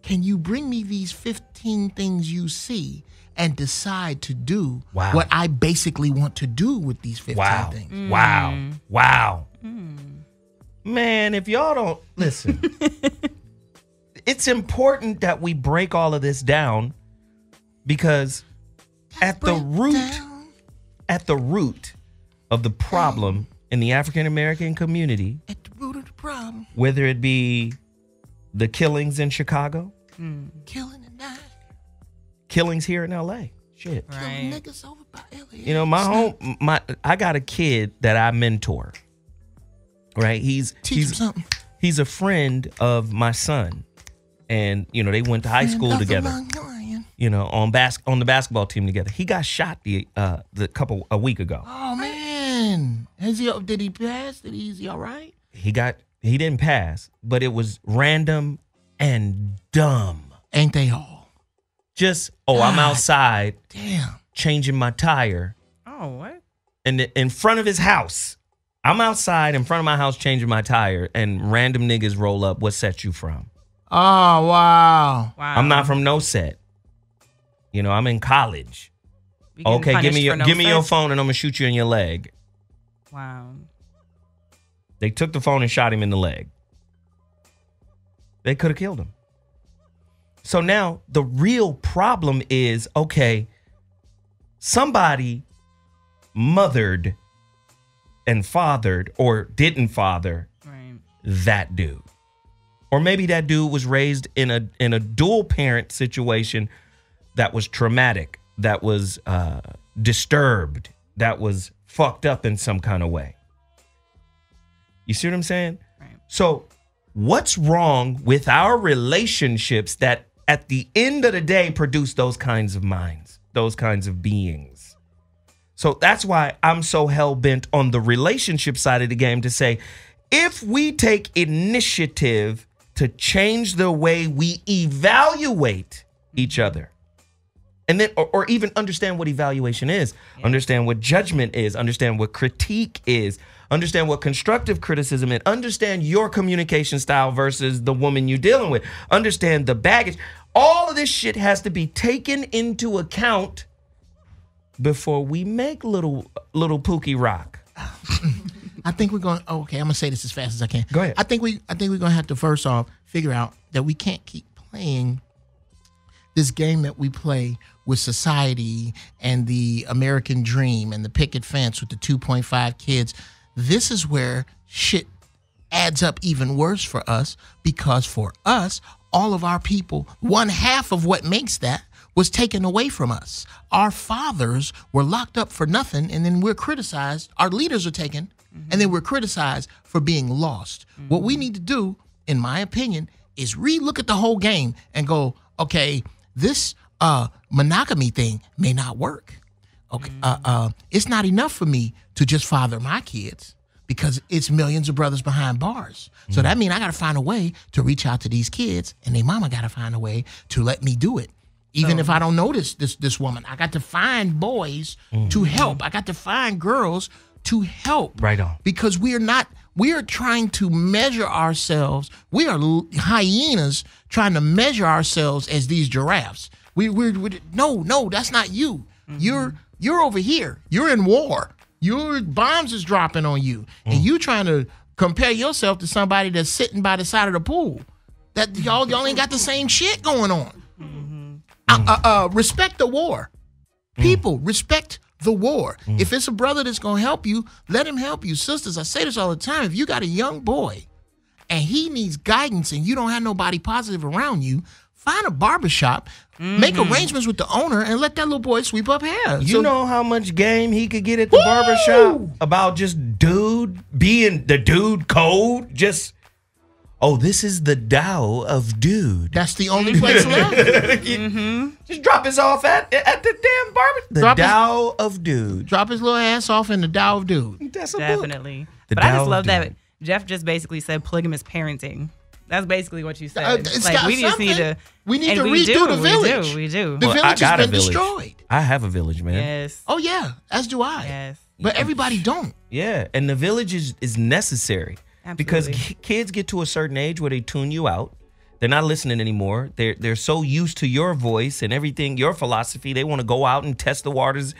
can you bring me these 15 things you see and decide to do Wow. what I basically want to do with these 15 Wow. things? Mm. Wow. Wow. Mm. Man, if y'all don't listen, it's important that we break all of this down because at the root at the root of the problem in the African American community, At the root of the problem, whether it be the killings in Chicago, mm. killing and dying, killings here in LA. Shit. killing niggas over by Elliot. You know, my home my I got a kid that I mentor. Right? He's Teach him he's something. he's a friend of my son. And you know, they went to high Friend school together. You know, on bas- on the basketball team together. He got shot the uh the couple a week ago. Oh man, has he? Did he pass? Did he? Is he all right? He got he didn't pass, but it was random and dumb. Ain't they all? Just oh, I'm outside Damn. changing my tire Oh, what? and in front of his house. I'm outside in front of my house changing my tire, and random niggas roll up. What set you from? Oh wow. Wow. I'm not from no set. You know, I'm in college. Okay, give me your no give me your phone, and I'm gonna shoot you in your leg. Wow. They took the phone and shot him in the leg. They could have killed him. So now the real problem is okay, somebody mothered and fathered or didn't father Right. that dude. Or maybe that dude was raised in a in a dual parent situation that was traumatic, that was uh, disturbed, that was fucked up in some kind of way. You see what I'm saying? Right. So, what's wrong with our relationships that at the end of the day produce those kinds of minds, those kinds of beings? So that's why I'm so hell bent on the relationship side of the game to say if we take initiative to change the way we evaluate each other, and then or, or even understand what evaluation is understand what judgment is understand what critique is understand what constructive criticism is understand your communication style versus the woman you're dealing with understand the baggage all of this shit has to be taken into account before we make little little pookie rock I think we're going. oh, Okay, I'm gonna say this as fast as I can. Go ahead. I think we. I think we're gonna have to first off figure out that we can't keep playing this game that we play with society and the American dream and the picket fence with the 2.5 kids. This is where shit adds up even worse for us because for us, all of our people, one half of what makes that was taken away from us. Our fathers were locked up for nothing, and then we're criticized. Our leaders are taken, and then we're criticized for being lost. What we need to do, in my opinion, is re-look at the whole game and go, okay, this uh, monogamy thing may not work. Okay, uh, uh, it's not enough for me to just father my kids because it's millions of brothers behind bars. So that means I got to find a way to reach out to these kids, and their mama got to find a way to let me do it. Even if I don't know this this this woman, I got to find boys to help. I got to find girls to help. Right on. Because we are not we are trying to measure ourselves. We are l- hyenas trying to measure ourselves as these giraffes. We we're, we no no that's not you. You're You're over here. You're in war. Your bombs is dropping on you, and you trying to compare yourself to somebody that's sitting by the side of the pool. That y'all y'all ain't got the same shit going on. Uh, uh, uh, respect the war. People respect the war. If it's a brother that's gonna help you, let him help you. Sisters, I say this all the time. If you got a young boy and he needs guidance and you don't have nobody positive around you, find a barbershop, make mm-hmm. arrangements with the owner, and let that little boy sweep up hair. You So- know how much game he could get at the barber shop about just dude being the dude code? Just oh, this is the Dow of dude. That's the only place left. Mm-hmm. Just drop his off at at the damn barber. The Drop his- of dude. Drop his little ass off in the Dow of Dude. That's a. Definitely. The but I just of love that Geoff just basically said polygamous parenting. That's basically what you said. Uh, it's like got we just need to We need to we redo do, the village. We do. We do. The Well, I village has got a been village. destroyed. I have a village, man. yes. Oh yeah, as do I. Yes. But everybody don't. Yeah, and the village is, is necessary because Absolutely. ki- kids get to a certain age where they tune you out. They're not listening anymore. They're they're so used to your voice and everything, your philosophy. They want to go out and test the waters.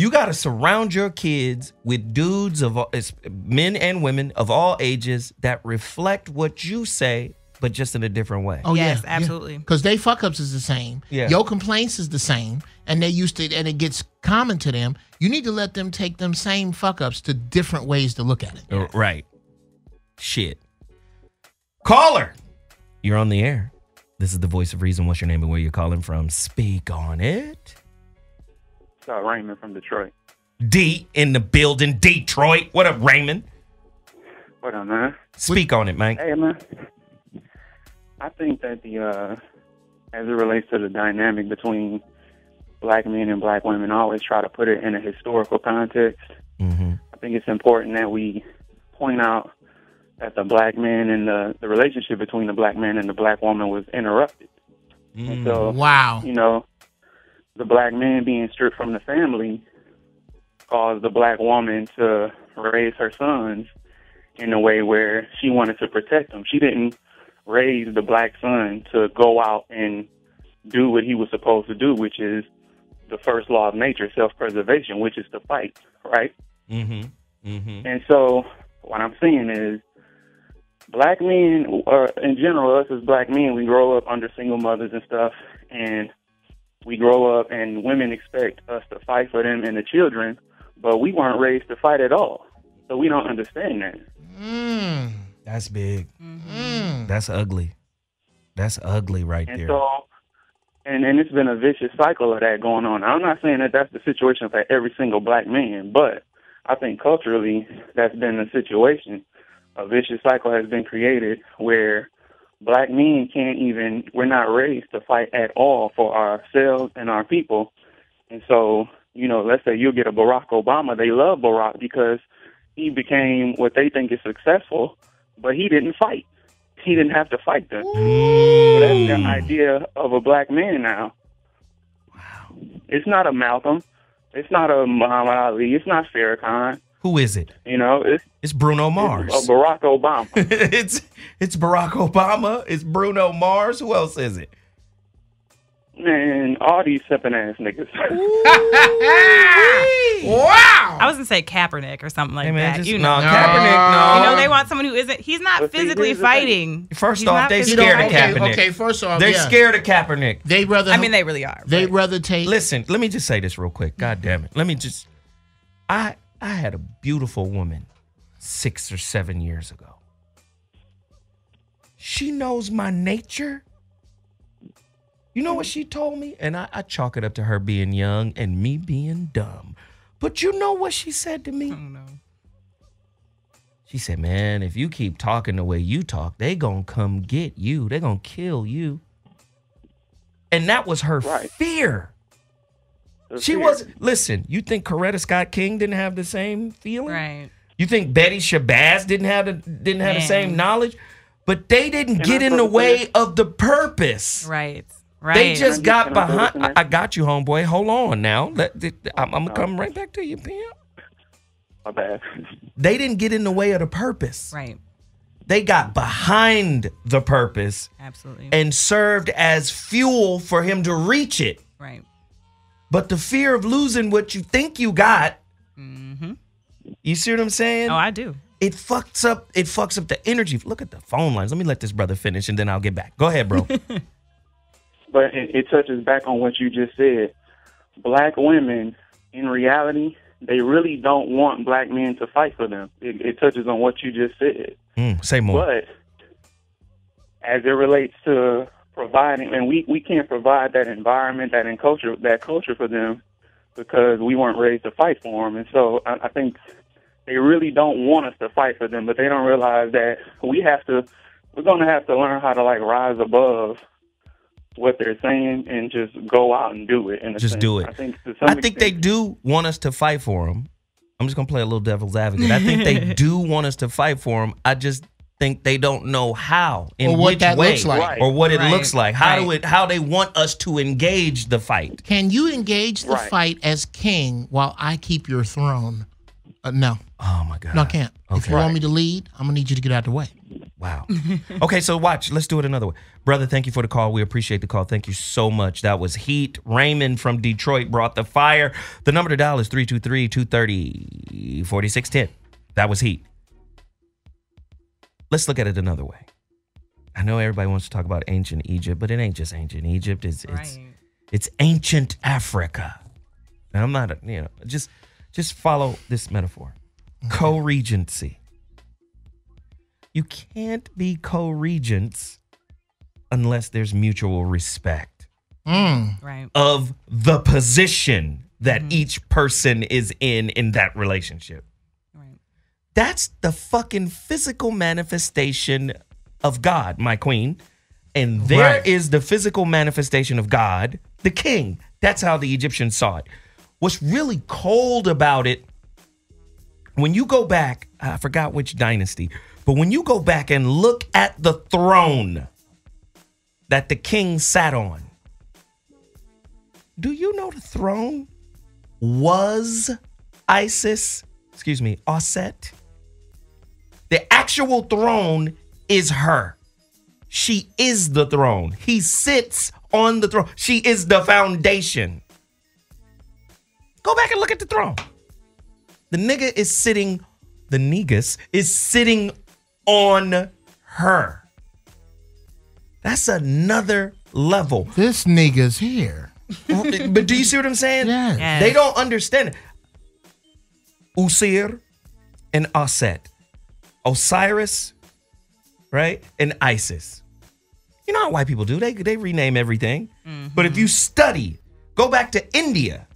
You got to surround your kids with dudes of all- men and women of all ages that reflect what you say, but just in a different way. Oh Yes, yeah, absolutely. Because they fuck ups is the same. Yeah. Your complaints is the same, and they used to, and it gets common to them. You need to let them take them same fuck ups to different ways to look at it. Uh, Right. Shit. Caller, you're on the air. This is the voice of reason. What's your name and where you're calling from? Speak on it. It's Raymond from Detroit. D in the building, Detroit. What up, Raymond? What up, man? Speak on it, man. Hey, man. I think that the uh, as it relates to the dynamic between black men and black women, I always try to put it in a historical context. Mm-hmm. I think it's important that we point out that the black man and the the relationship between the black man and the black woman was interrupted. And so, Wow. you know, the black man being stripped from the family caused the black woman to raise her sons in a way where she wanted to protect them. She didn't raise the black son to go out and do what he was supposed to do, which is the first law of nature, self-preservation, which is to fight, right? Mm-hmm. Mm-hmm. And so what I'm saying is black men, or in general, us as black men, we grow up under single mothers and stuff, and we grow up and women expect us to fight for them and the children, but we weren't raised to fight at all. So we don't understand that. Mm. That's big. Mm. That's ugly. That's ugly right And there. so, and and it's been a vicious cycle of that going on. I'm not saying that that's the situation for every single black man, but I think culturally that's been the situation. A vicious cycle has been created where black men can't even. We're not raised to fight at all for ourselves and our people. And so, you know, let's say you'll get a Barack Obama. They love Barack because he became what they think is successful, but he didn't fight. He didn't have to fight them. So that's their idea of a black man now. Wow. It's not a Malcolm. It's not a Muhammad Ali. It's not Farrakhan. Who is it? You know, it's, It's Bruno uh, Mars. it's a Barack Obama. it's it's Barack Obama. It's Bruno Mars. Who else is it? Man, all these sipping ass niggas. Wow. I was gonna say Kaepernick or something like Hey, man, that. just- you no, know, Kaepernick, no. You know, they want someone who isn't. He's not But see, physically here's fighting. First He's off, they physically scared of okay, Kaepernick. okay, first off, They're yeah. scared of Kaepernick. They rather. I mean, they really are. They but- rather take. Listen, let me just say this real quick. God damn it. Let me just I I had a beautiful woman 6 or 7 years ago. She knows my nature. You know what she told me? And I, I chalk it up to her being young and me being dumb. But you know what she said to me? Oh no. She said, "Man, if you keep talking the way you talk, they gonna come get you. They gonna kill you." And that was her Right. fear. The She fear. was listen. You think Coretta Scott King didn't have the same feeling? Right. You think Betty Shabazz didn't have the didn't have the same knowledge? But they didn't Can get I in the the way finish? of the purpose. Right. Right. They just I got can I throw this behind. I. I got you, homeboy. Hold on now. Let, I'm, I'm gonna come right back to you, pimp. My bad. They didn't get in the way of the purpose. Right. They got behind the purpose Absolutely. and served as fuel for him to reach it. right. But the fear of losing what you think you got, you see what I'm saying? Mm-hmm. Oh, I do. It fucks up. It fucks up the energy. Look at the phone lines. Let me let this brother finish, and then I'll get back. Go ahead, bro. But it, it touches back on what you just said. Black women, in reality, they really don't want black men to fight for them. It, it touches on what you just said. Mm, say more. But as it relates to providing, and we, we can't provide that environment, that in culture, that culture for them because we weren't raised to fight for them. And so I, I think they really don't want us to fight for them, but they don't realize that we have to, we're going to have to learn how to like rise above what they're saying and just go out and do it. In a Just sense. do it. I think, to some I think they do want us to fight for them. I'm just gonna play a little devil's advocate. I think they do want us to fight for them. I just think they don't know how, in Or what which that way, looks like. Right. or what it Right. looks like. How do it? How they want us to engage the fight? Can you engage the Right. fight as king while I keep your throne? Uh, no. Oh my god. No, I can't. If Okay. you want me to lead, I'm gonna need you to get out of the way. Wow. okay, so watch. Let's do it another way. Brother, thank you for the call. We appreciate the call. Thank you so much. That was Heat. Raymond from Detroit brought the fire. The number to dial is 323 230 4610. That was Heat. Let's look at it another way. I know everybody wants to talk about ancient Egypt, but it ain't just ancient Egypt. It's it's it's ancient Africa. And I'm not, a, you know, just just follow this metaphor. Co-regency. You can't be co-regents unless there's mutual respect Mm. Right. of the position that each person is in in that relationship. That's the fucking physical manifestation of God, my queen. And there is Right. the physical manifestation of God, the king. That's how the Egyptians saw it. What's really cold about it, when you go back, I forgot which dynasty, but when you go back and look at the throne that the king sat on, do you know the throne was Isis? Excuse me, Osset? The actual throne is her. She is the throne. He sits on the throne. She is the foundation. Go back and look at the throne. The nigga is sitting, the negus is sitting on her. That's another level. This nigga's here. but do you see what I'm saying? Yes. Yes. They don't understand. Usir and Aset. Osiris, right? And Isis. You know how white people do? They they rename everything. But if you study, go back to India.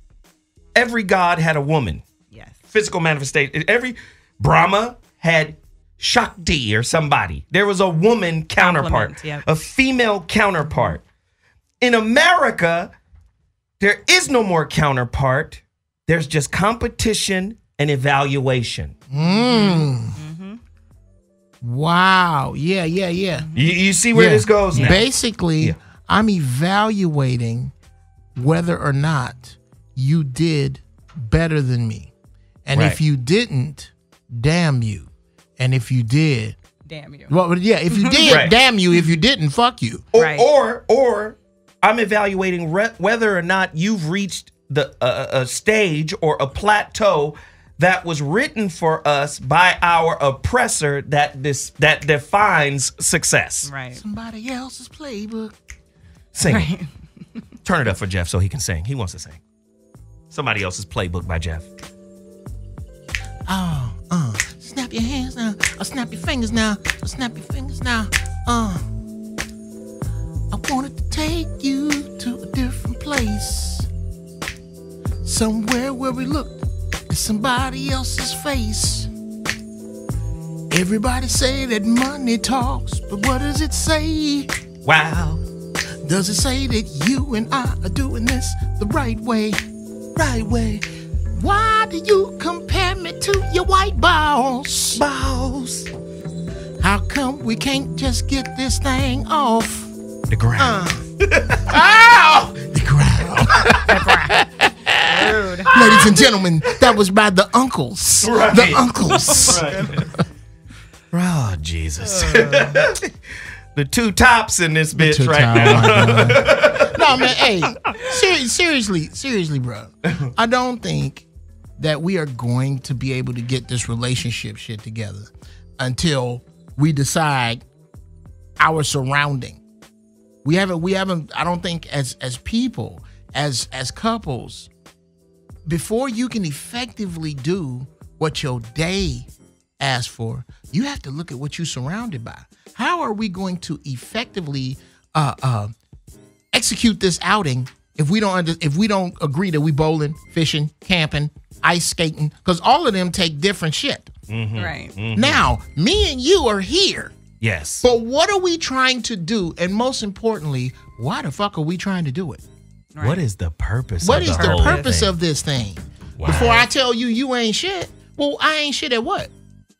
Every god had a woman. Yes. Physical manifestation. Every Brahma had Shakti or somebody. There was a woman counterpart, yep. a female counterpart. In America, there is no more counterpart. There's just competition and evaluation. Mm. Wow. Yeah, yeah, yeah. You, you see where Yeah. this goes now? Basically, I'm evaluating whether or not you did better than me. And Right. if you didn't, damn you. And if you did, Damn you. well, yeah, if you did, Right. damn you. If you didn't, fuck you. Or, or, or I'm evaluating re- whether or not you've reached the uh, a stage or a plateau that was written for us by our oppressor that this that defines success. Right. Somebody else's playbook. Sing. it. Turn it up for Geoff so he can sing. He wants to sing. Somebody else's playbook by Geoff. Oh, uh, snap your hands now. Or snap your fingers now. Or snap your fingers now. Uh, I wanted to take you to a different place. Somewhere where we looked at somebody else's face. Everybody say that money talks, but what does it say? Wow. Does it say that you and I are doing this the right way? Right way. Why do you compare me to your white boss? Boss. How come we can't just get this thing off? The ground. Uh. Ow! The ground. Ladies and gentlemen, that was by the uncles. Right. The uncles. Oh, Jesus. the two tops in this bitch right top, now. no, man. Hey, ser- seriously, seriously, bro. I don't think that we are going to be able to get this relationship shit together until we decide our surrounding. We haven't. We haven't. I don't think as as people, as as couples, before you can effectively do what your day asks for, you have to look at what you're surrounded by. How are we going to effectively uh, uh, execute this outing if we don't under, if we don't agree that we bowling, fishing, camping, ice skating? Because all of them take different shit. Right. Now, me and you are here. Yes. But what are we trying to do? And most importantly, why the fuck are we trying to do it? What is the purpose? What of is the, the purpose thing? of this thing? Wow. Before I tell you you ain't shit, well, I ain't shit at what?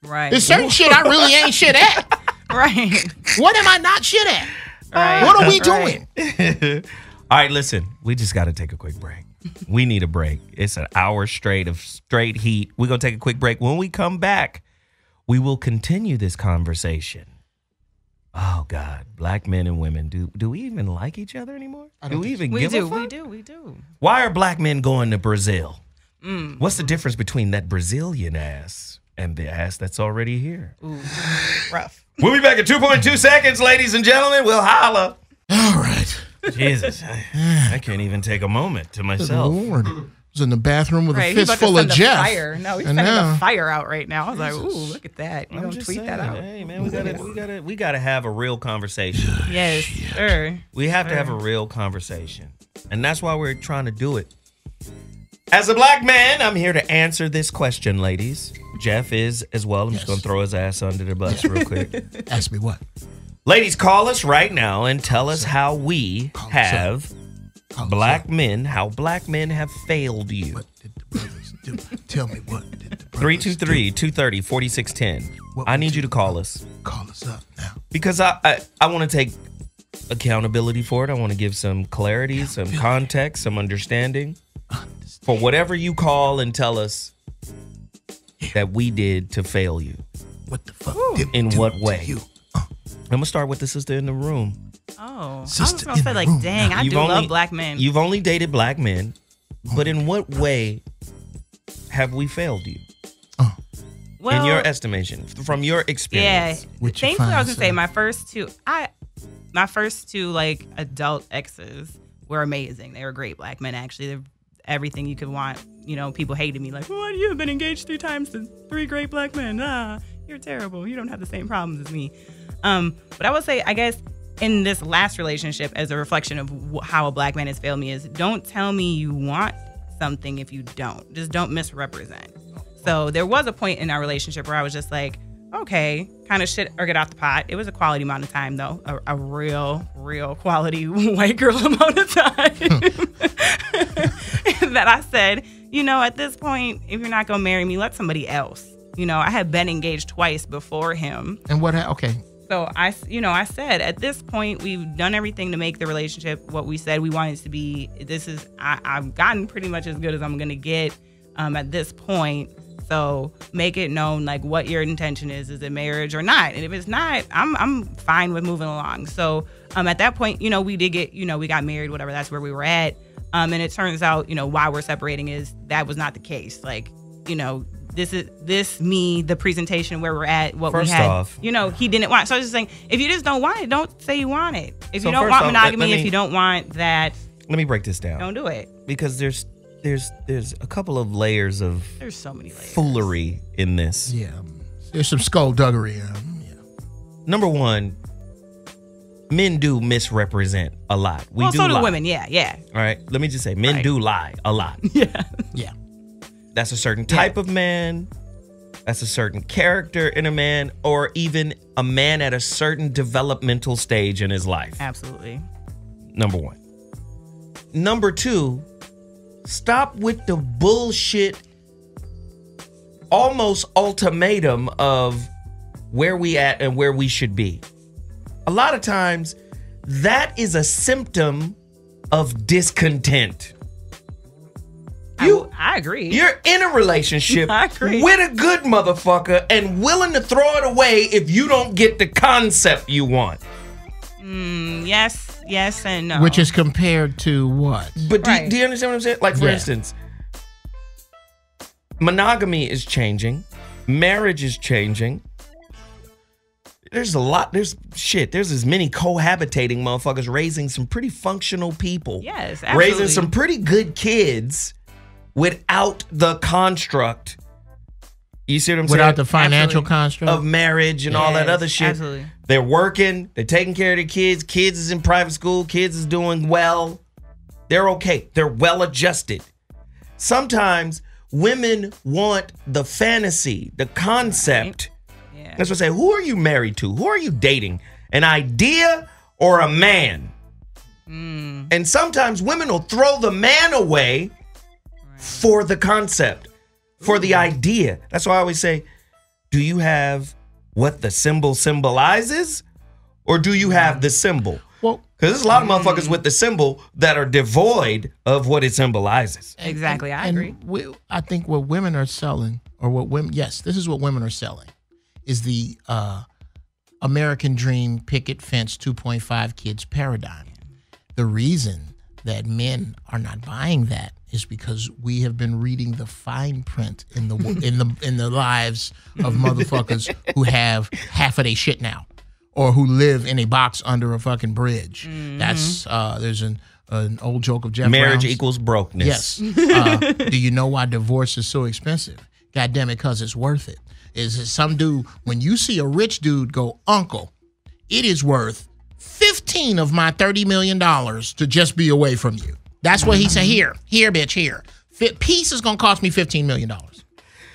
Right. There's certain shit I really ain't shit at. Right. What am I not shit at? Right. What are we Right. doing? All right, listen, we just got to take a quick break. We need a break. It's an hour straight of straight heat. We're going to take a quick break. When we come back, we will continue this conversation. Oh God, black men and women, do do we even like each other anymore? Do we even We give do. a fuck? We do. We do. Why are black men going to Brazil? Mm. What's the difference between that Brazilian ass and the ass that's already here? Ooh, rough. We'll be back in 2.2 seconds, ladies and gentlemen. We'll holla. All right. Jesus, I, I can't even take a moment to Good myself. Lord. Was in the bathroom with Right. a He's about to fistful of send Geoff. fire. No, he's And sending now- a fire out right now. I was like, ooh, look at that. You I'm don't just tweet that out. Hey man, we gotta, we gotta, we gotta, we gotta have a real conversation. Yes, sir. We have to have a real conversation, and that's why we're trying to do it. As a black man, I'm here to answer this question, ladies. Geoff is as well. I'm just gonna throw his ass under the bus real quick. Ask me what? Ladies, call us right now and tell us how we us black men, how black men have failed you. Do- Tell me what. 323 230 4610. I need you to call us. Call us up now. Because I, I, I want to take accountability for it. I want to give some clarity, some context, some understanding for whatever you call and tell us that we did to fail you. What the fuck? In what way? I'm gonna start with the sister in the room. Oh, I was Sister gonna say like, room dang, I You've do only- love black men. You've only dated black men, but in what way have we failed you? well, in your estimation, from your experience. With your Thankfully, I was gonna say my first two, I, my first two like adult exes were amazing. They were great black men. Actually, they're everything you could want. You know, people hated me like, "What? You have been engaged three times to three great black men? Ah, you're terrible. You don't have the same problems as me." Um, but I would say, I guess, in this last relationship, as a reflection of how a black man has failed me, is don't tell me you want something if you don't. Just don't misrepresent. So there was a point in our relationship where I was just like, okay, kind of shit or get off the pot. It was a quality amount of time though, a, a real, real quality white girl amount of time that I said, you know, at this point, if you're not gonna marry me, let somebody else. You know, I had been engaged twice before him. And what? Ha- okay. So I, you know, I said at this point we've done everything to make the relationship what we said we wanted to be. This is I, I've gotten pretty much as good as I'm gonna get um, at this point. So make it known like what your intention is. Is it marriage or not? And if it's not, I'm I'm fine with moving along. So um, at that point, you know, we did get you know we got married, whatever. That's where we were at. Um, and it turns out, you know, why we're separating is that was not the case. Like, you know, this is this me the presentation where we're at what First we had off- you know he didn't want so i was just saying if you just don't want it don't say you want it if So you don't first want off, let- monogamy let if you don't want that Let me break this down. don't do it because there's there's there's a couple of layers of there's so many layers foolery in this. Yeah. There's some skullduggery. Um, Number one, men do misrepresent a lot. We well do so do lie. women yeah yeah All right, let me just say, men Right. do lie a lot. yeah yeah. That's a certain type of man. That's a certain character in a man, or even a man at a certain developmental stage in his life. absolutely Number one. Number two, stop with the bullshit, almost ultimatum of where we at and where we should be. A lot of times, that is a symptom of discontent. You I, agree You're in a relationship I agree. with a good motherfucker and willing to throw it away if you don't get the concept you want. Mm, yes yes and no. Which is compared to what? But do, you, Right. do you understand what I'm saying? Like, for Yeah. instance, monogamy is changing, marriage is changing. There's a lot, there's shit, there's as many cohabitating motherfuckers raising some pretty functional people. Yes, Raising some pretty good kids without the construct. You see what I'm saying? Without the financial construct? of marriage and all that other shit. absolutely. They're working, they're taking care of their kids. Kids is in private school, kids is doing well. They're okay. They're well adjusted. Sometimes women want the fantasy, the concept. That's what I say. Who are you married to? Who are you dating? An idea or a man? Mm. And sometimes women will throw the man away for the concept, for the idea. That's why I always say, do you have what the symbol symbolizes or do you have the symbol? Well, because there's a lot of motherfuckers with the symbol that are devoid of what it symbolizes. Exactly, I and agree. We, I think what women are selling, or what women, yes, this is what women are selling, is the uh, American Dream picket fence 2.5 kids paradigm. The reason that men are not buying that is because we have been reading the fine print in the in the in the lives of motherfuckers who have half of their shit now, or who live in a box under a fucking bridge. That's uh, there's an an old joke of Geoff. Marriage Brown's. equals brokenness. Yes. Uh, do you know why divorce is so expensive? God damn it, because it's worth it. Is it some dude, when you see a rich dude go, Uncle, it is worth 15 of my $30 million to just be away from you. That's what he said. Here, here, bitch, here. Peace is going to cost me $15 million.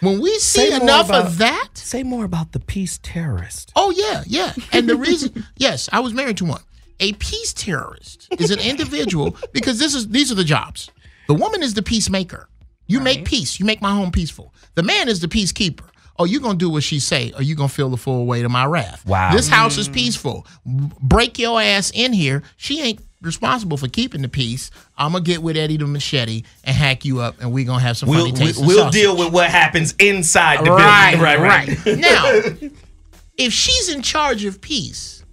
When we see Say enough about- of that. Say more about the peace terrorist. Oh, yeah, yeah. And the reason, yes, I was married to one. A peace terrorist is an individual because this is these are the jobs. The woman is the peacemaker. You make peace. You make my home peaceful. The man is the peacekeeper. Oh, you gonna do what she say, or you gonna feel the full weight of my wrath. Wow. This house is mm. peaceful. Break your ass in here. She ain't responsible for keeping the peace. I'm gonna get with Eddie the machete and hack you up, and we gonna have some We'll, funny we, will sausage. deal with what happens inside the right, building. right, right. right. now, if she's in charge of peace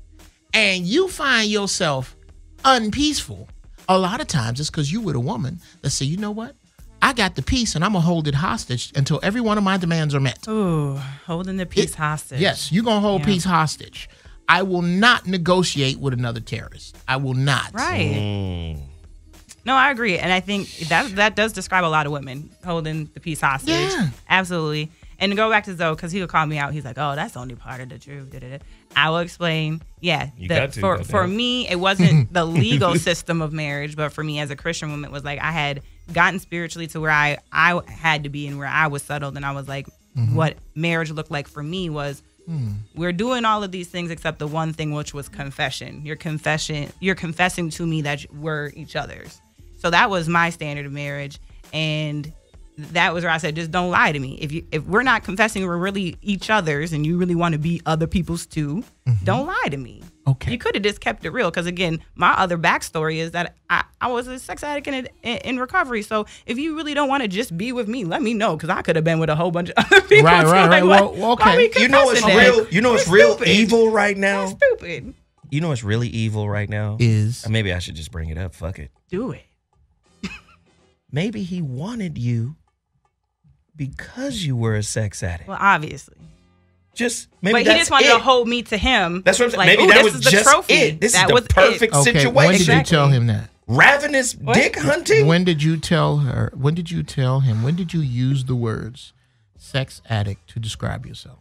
and you find yourself unpeaceful, a lot of times it's because you with a woman that say, you know what? I got the peace and I'm gonna hold it hostage until every one of my demands are met. Ooh, holding the peace hostage. Yes, you're gonna hold Yeah. peace hostage. I will not negotiate with another terrorist. I will not. Right. Mm. No, I agree, and I think that that does describe a lot of women holding the peace hostage. Yeah. absolutely. And to go back to Zo, because he'll call me out. He's like, "Oh, that's only part of the truth." da-da-da." I will explain. Yeah, You the- got to, for for me, it wasn't the legal system of marriage, but for me as a Christian woman, it was like I had gotten spiritually to where I I had to be and where I was settled, and I was like, Mhm. what marriage looked like for me was Hmm. we're doing all of these things except the one thing which was confession. Your confession you're confessing to me that we're each other's. So that was my standard of marriage. And that was where i said just don't lie to me. If you if we're not confessing we're really each other's and you really want to be other people's too mm-hmm. don't lie to me Okay. you could have just kept it real because again my other backstory is that i, I was a sex addict in, in, in recovery so if you really don't want to just be with me let me know because i could have been with a whole bunch of other people Right, too. right, Like, right. what- Well, okay. You know it's that? real. You know it's You're real stupid. evil right now. stupid You know what's really evil right now is Uh, maybe I should just bring it up. Fuck it. do it Maybe he wanted you because you were a sex addict. well obviously Just maybe but he just wanted it. to hold me to him. That's what I'm saying. Like, Maybe ooh, that this was is the just trophy. it. This that is the was it. perfect Okay, situation. when did you tell him that? Ravenous dick hunting. When did you tell her? When did you tell him? When did you use the words sex addict to describe yourself?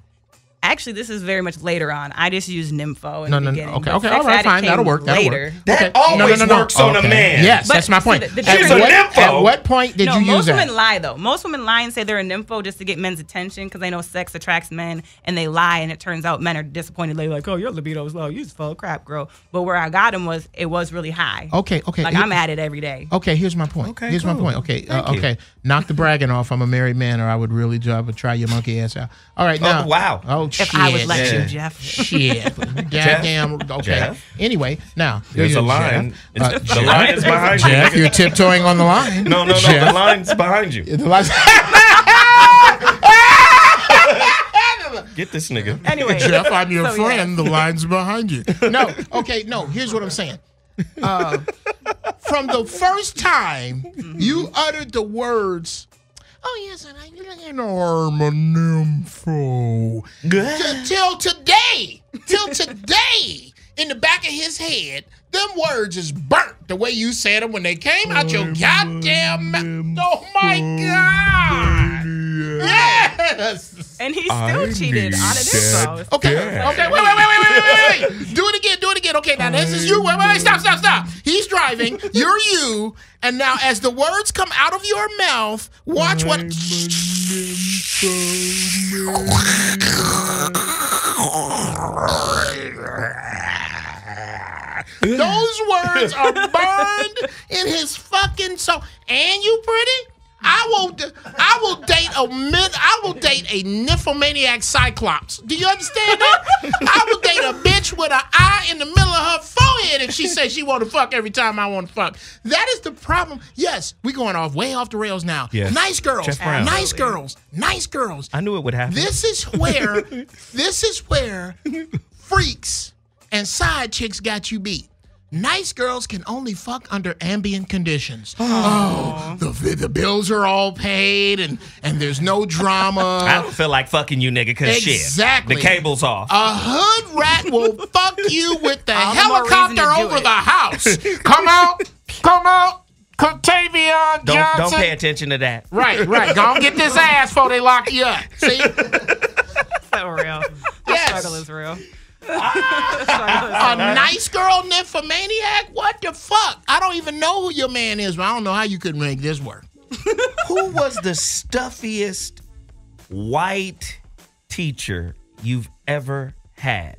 Actually, this is very much later on. I just used nympho in No, the no, no. Okay, okay, all right, fine. That'll work. That'll later. work. That Okay. always works on a man. Yes, But that's my point. the- the at, what, nympho. at what point did no, you use that? Most women lie though. Most women lie and say they're a nympho just to get men's attention because they know sex attracts men, and they lie, and it turns out men are disappointed. They're like, "Oh, your libido's low. You just full of crap, girl." But where I got him was it was really high. Okay, okay. Like Here- I'm at it every day. Okay, here's my point. Okay, here's my point. Okay, uh, Thank you. okay. Knock the bragging off. I'm a married man, or I would really I would try your monkey ass out. All right, now. Oh, wow. Oh If shit. I would let Yeah. you, Geoff. Shit. Goddamn. Okay. Geoff? Anyway, now There's a line. Uh, the Geoff. line is behind you. Geoff, you're tiptoeing on the line. No, no, no. Geoff. The line's behind you. The line's- Get this nigga. Anyway, Geoff, I'm your So, yeah. friend. The line's behind you. No, okay, no. Here's what I'm saying. uh, from the first time mm-hmm. you uttered the words, "Oh yes, and I an arm a nympho," T- till today, till today, in the back of his head, them words is burnt the way you said them when they came out your goddamn mouth. Oh my god! Yes. And he still cheated on an intro. Okay, okay, wait, wait, wait, wait, wait, wait, wait. Do it again, do it again. Okay, now this is you. Wait, wait, wait, stop, stop, stop. He's driving, you're you, and now as the words come out of your mouth, watch what. Those words are burned in his fucking soul. And you pretty? I will. d- I will date a mid. I will date a nymphomaniac cyclops. Do you understand that? I will date a bitch with an eye in the middle of her forehead if she says she want to fuck every time I want to fuck. That is the problem. Yes, we going off way off the rails now. Yes. Nice girls. Nice girls. Nice girls. I knew it would happen. This is where. this is where freaks and side chicks got you beat. Nice girls can only fuck under ambient conditions. Oh, the, the bills are all paid and and there's no drama. I don't feel like fucking you, nigga, because shit. Exactly. The cable's off. A hood rat will fuck you with the All the more reason to helicopter do over it. the house. Come out, come out, Contavion don't, Johnson. don't pay attention to that. Right, right. Go on, get this ass before they lock you up. See? So real. The Yes. struggle is real. The ah! struggle is A nice girl nymphomaniac? What the fuck? I don't even know who your man is, but I don't know how you could make this work. Who was the stuffiest white teacher you've ever had?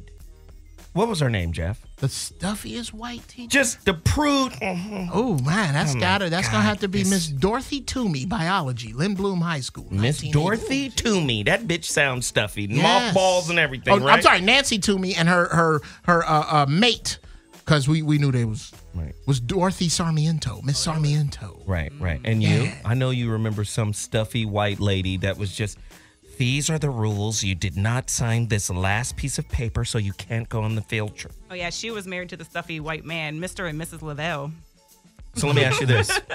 What was her name, Geoff? The stuffiest white teacher? Just the prude. Oh man, that's Oh, gotta that's gonna have to be Miss Dorothy Toomey, biology, Lindblom High School. Miss 1980. Dorothy Toomey. That bitch sounds stuffy. Yes. Mothballs and everything, Oh, right? I'm sorry, Nancy Toomey and her her her uh, uh, mate, because we we knew they was right. was Dorothy Sarmiento, Miss Sarmiento. Right, right. And you? I know you remember some stuffy white lady that was just, these are the rules. You did not sign this last piece of paper, so you can't go on the field trip. Oh yeah, she was married to the stuffy white man, Mr. and Mrs. Lavelle. So let me ask you this.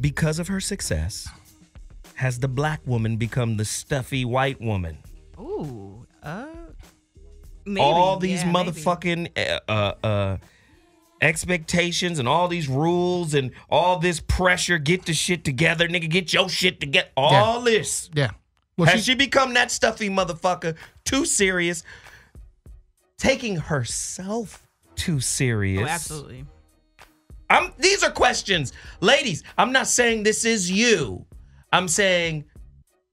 Because of her success, has the black woman become the stuffy white woman? Ooh, uh, maybe. all these yeah, motherfucking uh, uh, uh, expectations and all these rules and all this pressure. Get the shit together, nigga. Get your shit together. All this. Yeah. Well, Has she become that stuffy motherfucker? Too serious. Taking herself too serious. Oh, absolutely. I'm these are questions. Ladies, I'm not saying this is you. I'm saying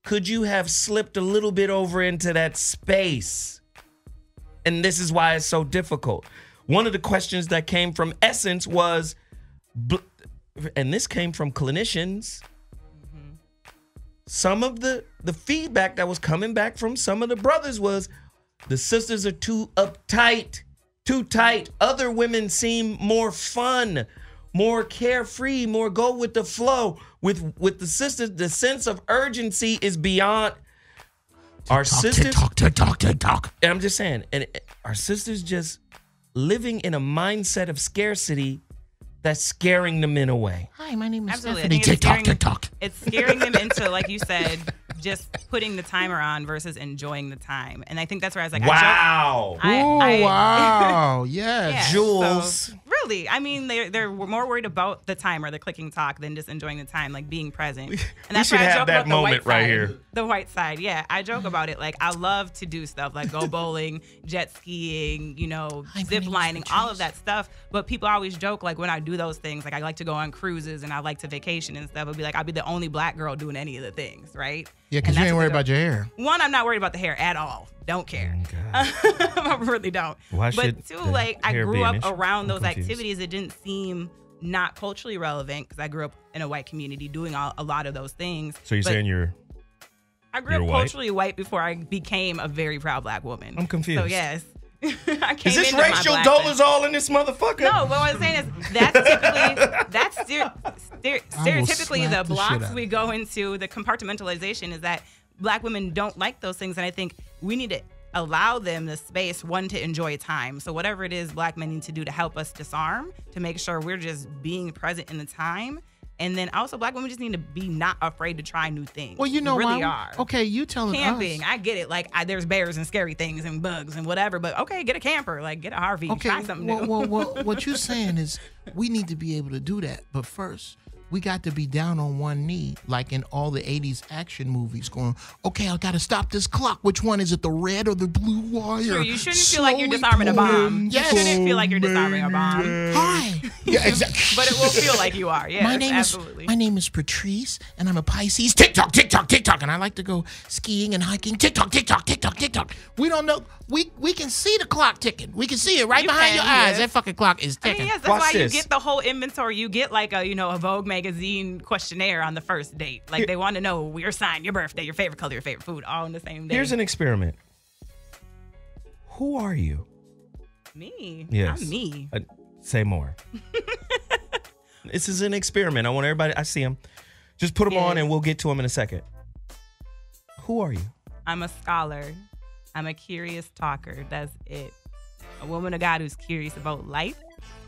could you have slipped a little bit over into that space? And this is why it's so difficult. One of the questions that came from Essence was and this came from clinicians. Some of the the feedback that was coming back from some of the brothers was the sisters are too uptight, too tight. Other women seem more fun, more carefree, more go with the flow. With with the sisters, the sense of urgency is beyond our sisters. Talk, talk, talk, talk, talk. I'm just saying, and our sisters just living in a mindset of scarcity that's scaring the men away. Hi, my name is Absolutely. Stephanie. tick-tock, scaring- tick-tock. It's scaring them into, like you said, just putting the timer on versus enjoying the time. And I think that's where I was like, Wow. I, joke- Ooh, I, I, wow. Yes. Yeah, Jules. so, really, I mean, they're they're more worried about the timer, the clicking talk than just enjoying the time, like being present. And that's should why I have joke that about the moment white right side. here. The white side, yeah, I joke about it. Like I love to do stuff like go bowling, jet skiing, you know, zip lining, all of that stuff. But people always joke like when I do those things, like I like to go on cruises and I like to vacation and stuff. I'll be like, I'll be the only black girl doing any of the things, right? Yeah, because you ain't worried about your hair. one, I'm not worried about the hair at all. Don't care. Oh, I really don't. Why but two, like I grew up around I'm those confused. activities. It didn't seem not culturally relevant because I grew up in a white community doing all, a lot of those things. So you're But saying you're I grew you're up white? culturally white before I became a very proud black woman. I'm confused. So yes. I came Is this into my racial blackness. dollars all in this motherfucker? No, what I'm saying is that's typically that's stere- stere- I will stereotypically slap the the blocks out we go into. The compartmentalization is that black women don't like those things, and I think we need to allow them the space one to enjoy time. So whatever it is black men need to do to help us disarm, to make sure we're just being present in the time. And then also black women just need to be not afraid to try new things. Well, you know We really why? are. Okay, you telling us Camping, us. I get it. Like I, there's bears and scary things and bugs and whatever, but okay, get a camper, like get a RV, Okay, try something well, new. well, well, what you're saying is we need to be able to do that, but first we got to be down on one knee, like in all the '80s action movies, going, "Okay, I got to stop this clock. Which one is it, the red or the blue wire?" Sure, you shouldn't feel like you're disarming a bomb. pulling. You Yes. shouldn't feel like you're disarming a bomb. Hi. Yeah, exactly. but it will feel like you are. Yes, my name absolutely. is my name is Patrice, and I'm a Pisces. tick-tock, tick-tock, tick-tock, and I like to go skiing and hiking. tick-tock, tick-tock, tick-tock, tick-tock. We don't know. We we can see the clock ticking. We can see it right You behind can, your eyes. That fucking clock is I ticking. mean, yes, that's why you get the whole inventory. You get like a, you know, a Vogue magazine questionnaire on the first date. Like they want to know your sign, your birthday, your favorite color, your favorite food, all in the same day. Here's an experiment. Who are you? me. Yes. I'm me. Uh, say more. this is an experiment. I want everybody. I see them. Just put them on, and we'll get to them in a second. Who are you? I'm a scholar. I'm a curious talker. That's it. A woman of God who's curious about life.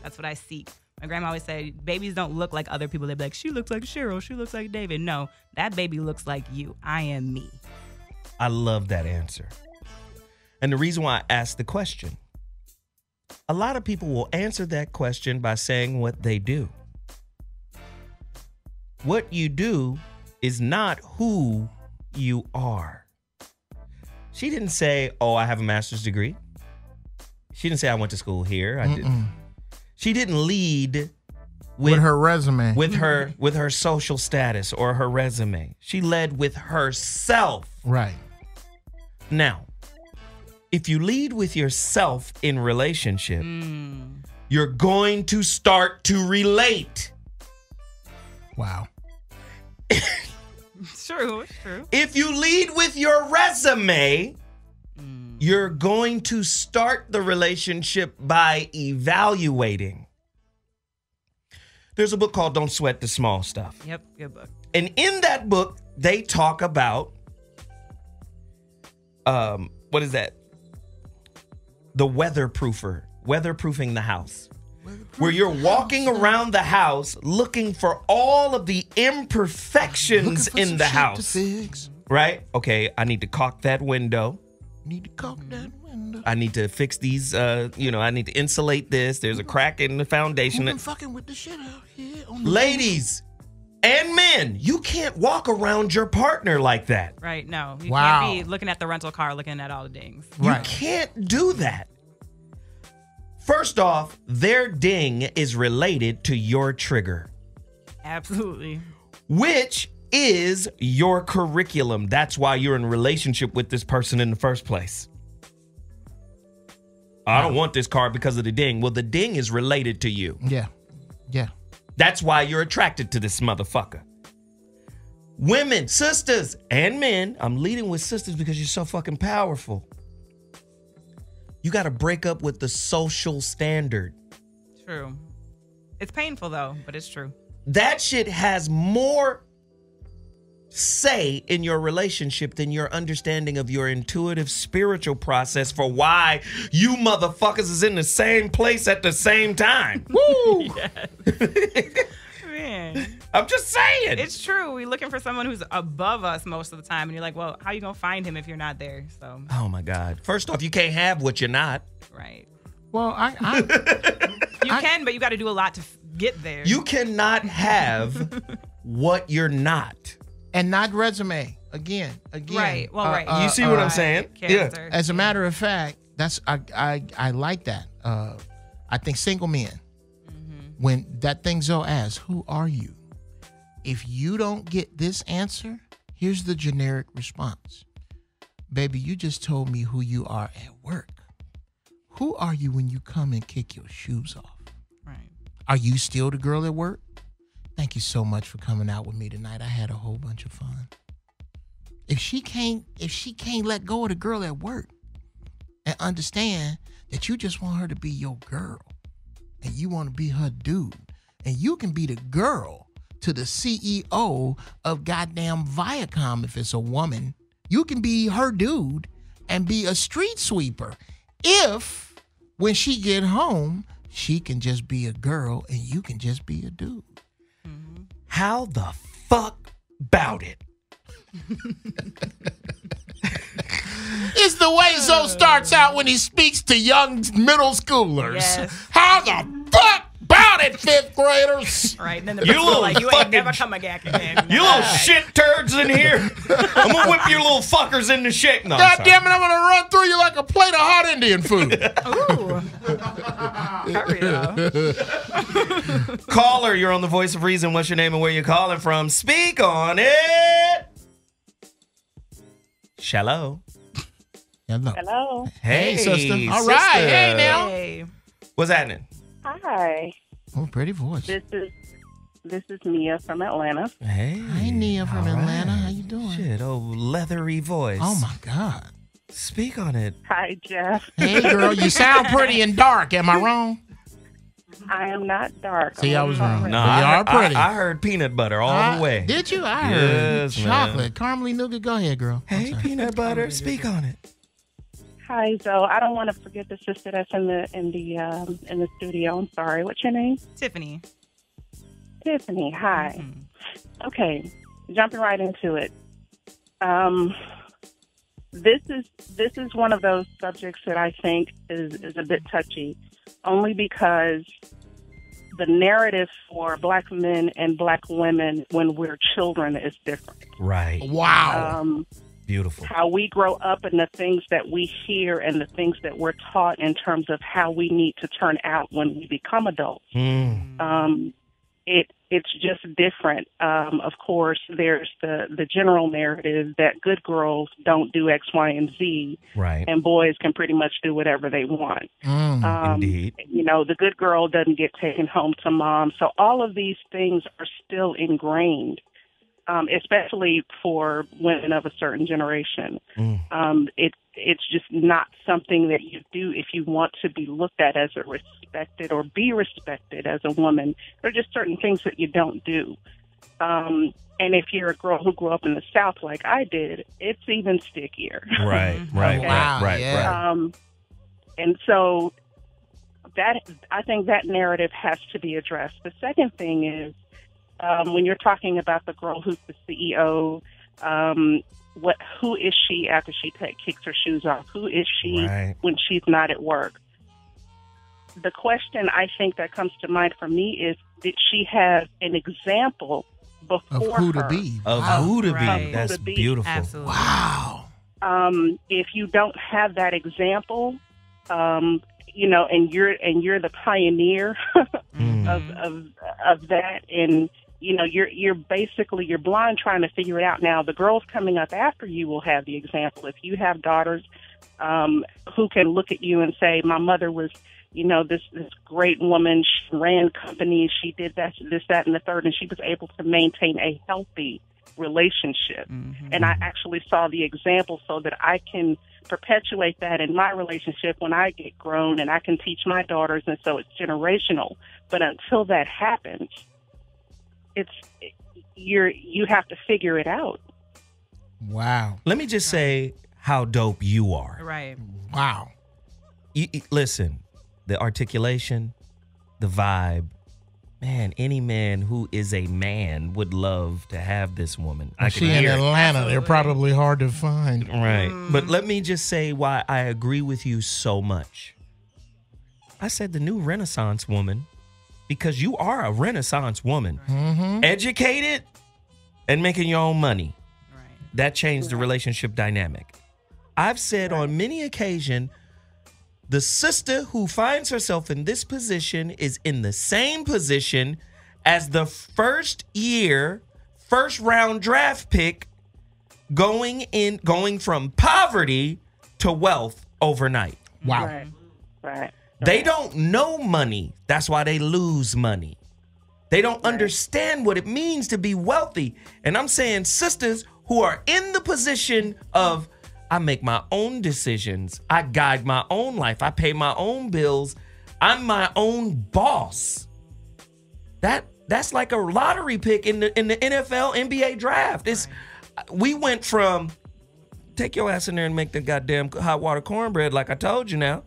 That's what I seek. My grandma always said, babies don't look like other people. They'd be like, she looks like Cheryl. She looks like David. No, that baby looks like you. I am me. I love that answer. And the reason why I asked the question, a lot of people will answer that question by saying what they do. What you do is not who you are. She didn't say, "Oh, I have a master's degree." She didn't say, "I went to school here." I did. She didn't lead with, With her resume. with her with her social status or her resume. She led with herself. Right. Now, if you lead with yourself in relationship, mm. you're going to start to relate. Wow. It's true. It's true. If you lead with your resume, you're going to start the relationship by evaluating. There's a book called Don't Sweat the Small Stuff. Yep. Good book. And in that book, they talk about um, what is that? The weatherproofer, weatherproofing the house. Where you're walking around the house looking for all of the imperfections in the house. Right? Okay, I need to caulk that window. Need to caulk that window. I need to fix these uh, you know, I need to insulate this. There's a crack in the foundation. Who been fucking with the shit out here? On the Ladies and men, you can't walk around your partner like that. Right. No. You Wow. can't be looking at the rental car, looking at all the dings. You can't do that. First off, their ding is related to your trigger, Absolutely. which is your curriculum. That's why you're in relationship with this person in the first place. I don't want this car because of the ding. Well, the ding is related to you. Yeah. Yeah. That's why you're attracted to this motherfucker. Women, sisters, and men. I'm leading with sisters because you're so fucking powerful. You got to break up with the social standard. True. It's painful though, but it's true. That shit has more say in your relationship than your understanding of your intuitive spiritual process for why you motherfuckers is in the same place at the same time. Woo! Man. I'm just saying. It's true. We're looking for someone who's above us most of the time. And you're like, well, how you going to find him if you're not there? So, Oh my God. First off, you can't have what you're not. right. Well, I, I You can, but you got to do a lot to f- get there. You cannot have what you're not. And not resume again, again. Right. Well, uh, right. Uh, you see what I'm uh, saying? Character. As a matter of fact, that's I I, I like that. Uh, I think single men, mm-hmm. when that thing Zo asks, "Who are you?" If you don't get this answer, here's the generic response: "Baby, you just told me who you are at work. Who are you when you come and kick your shoes off? Right. Are you still the girl at work? Thank you so much for coming out with me tonight. I had a whole bunch of fun." if she can't if she can't let go of the girl at work and understand that you just want her to be your girl and you want to be her dude and you can be the girl to the CEO of goddamn Viacom if it's a woman you can be her dude and be a street sweeper if when she get home she can just be a girl and you can just be a dude. How the fuck about it? It's the way Zo starts out when he speaks to young middle schoolers. Yes. How the fuck about it, fifth graders? Right. And then the You little like, you ain't fucking- never come back again. You little shit turds in here. I'm gonna whip your little fuckers into shit. No, I'm God sorry. damn it, I'm gonna run through you like a plate of hot Indian food. Hurry up. Caller, you're on the voice of reason. What's your name and where you calling from? Speak on it. Shallow. Hello. Hello. Hey, sister. All right. sister. Hey, now. Hey. What's happening? Hi. Oh, pretty voice. This is this is Mia from Atlanta. Hey. Hi, Nia from all Atlanta. right. How you doing? Shit, oh, leathery voice. Oh my God. Speak on it. Hi, Geoff. Hey, girl, you sound pretty and dark. Am I wrong? I am not dark. See, I was wrong. No, But you I, are pretty. I, I heard peanut butter all I- the way. Did you? I Yes, heard man. chocolate, caramely nougat. Go ahead, girl. Hey, peanut butter. Speak on it. Hi, Zo. I don't want to forget the sister that's in the in the um, in the studio. I'm sorry. What's your name? Tiffany. Tiffany. Hi. Mm-hmm. Okay, jumping right into it. Um, this is this is one of those subjects that I think is is a bit touchy, only because the narrative for black men and black women when we're children is different. Right. Wow. Um, Beautiful. how we grow up and the things that we hear and the things that we're taught in terms of how we need to turn out when we become adults. Mm. Um, it it's just different. Um, of course, there's the the general narrative that good girls don't do X, Y, and Z, Right. and boys can pretty much do whatever they want. Mm. Um, Indeed. You know, the good girl doesn't get taken home to mom. So all of these things are still ingrained, um, especially for women of a certain generation. Mm. Um, it it's just not something that you do if you want to be looked at as a respected or be respected as a woman. There are just certain things that you don't do. Um, and if you're a girl who grew up in the South like I did, it's even stickier. Right. Right. Okay. Right. Right. yeah. Right. Um, and so that I think that narrative has to be addressed. The second thing is um, when you're talking about the girl who's the CEO, um, what who is she after she ta- kicks her shoes off? Who is she Right. when she's not at work? The question I think that comes to mind for me is: Did she have an example before Of who her? to be. Of Wow. who to Right. be. That's to be. beautiful. Absolutely. Wow. um, if you don't have that example, um, you know, and you're and you're the pioneer Mm. of, of of that, and you know, you're you're basically you're blind trying to figure it out. Now, the girls coming up after you will have the example. If you have daughters um, who can look at you and say, "My mother was." You know this this great woman. She ran companies. She did that, this, that, and the third, and she was able to maintain a healthy relationship and I actually saw the example so that I can perpetuate that in my relationship when I get grown and I can teach my daughters and so it's generational. But until that happens, it's you're you have to figure it out. Wow. Let me just say how dope you are. Right. Wow. You, you- listen, the articulation, the vibe. Man, any man who is a man would love to have this woman. I she in hear it. Atlanta. They're probably hard to find. Right. Mm-hmm. But let me just say why I agree with you so much. I said the new Renaissance woman because you are a Renaissance woman. Mm-hmm. Educated and making your own money. Right. That changed the relationship dynamic. I've said on many occasion the sister who finds herself in this position is in the same position as the first year, first round draft pick going in going from poverty to wealth overnight. Wow. Right. Right. They don't know money. That's why they lose money. They don't understand what it means to be wealthy. And I'm saying sisters who are in the position of I make my own decisions. I guide my own life. I pay my own bills. I'm my own boss. That that's like a lottery pick in the in the NFL NBA draft. It's we went from take your ass in there and make the goddamn hot water cornbread like I told you now.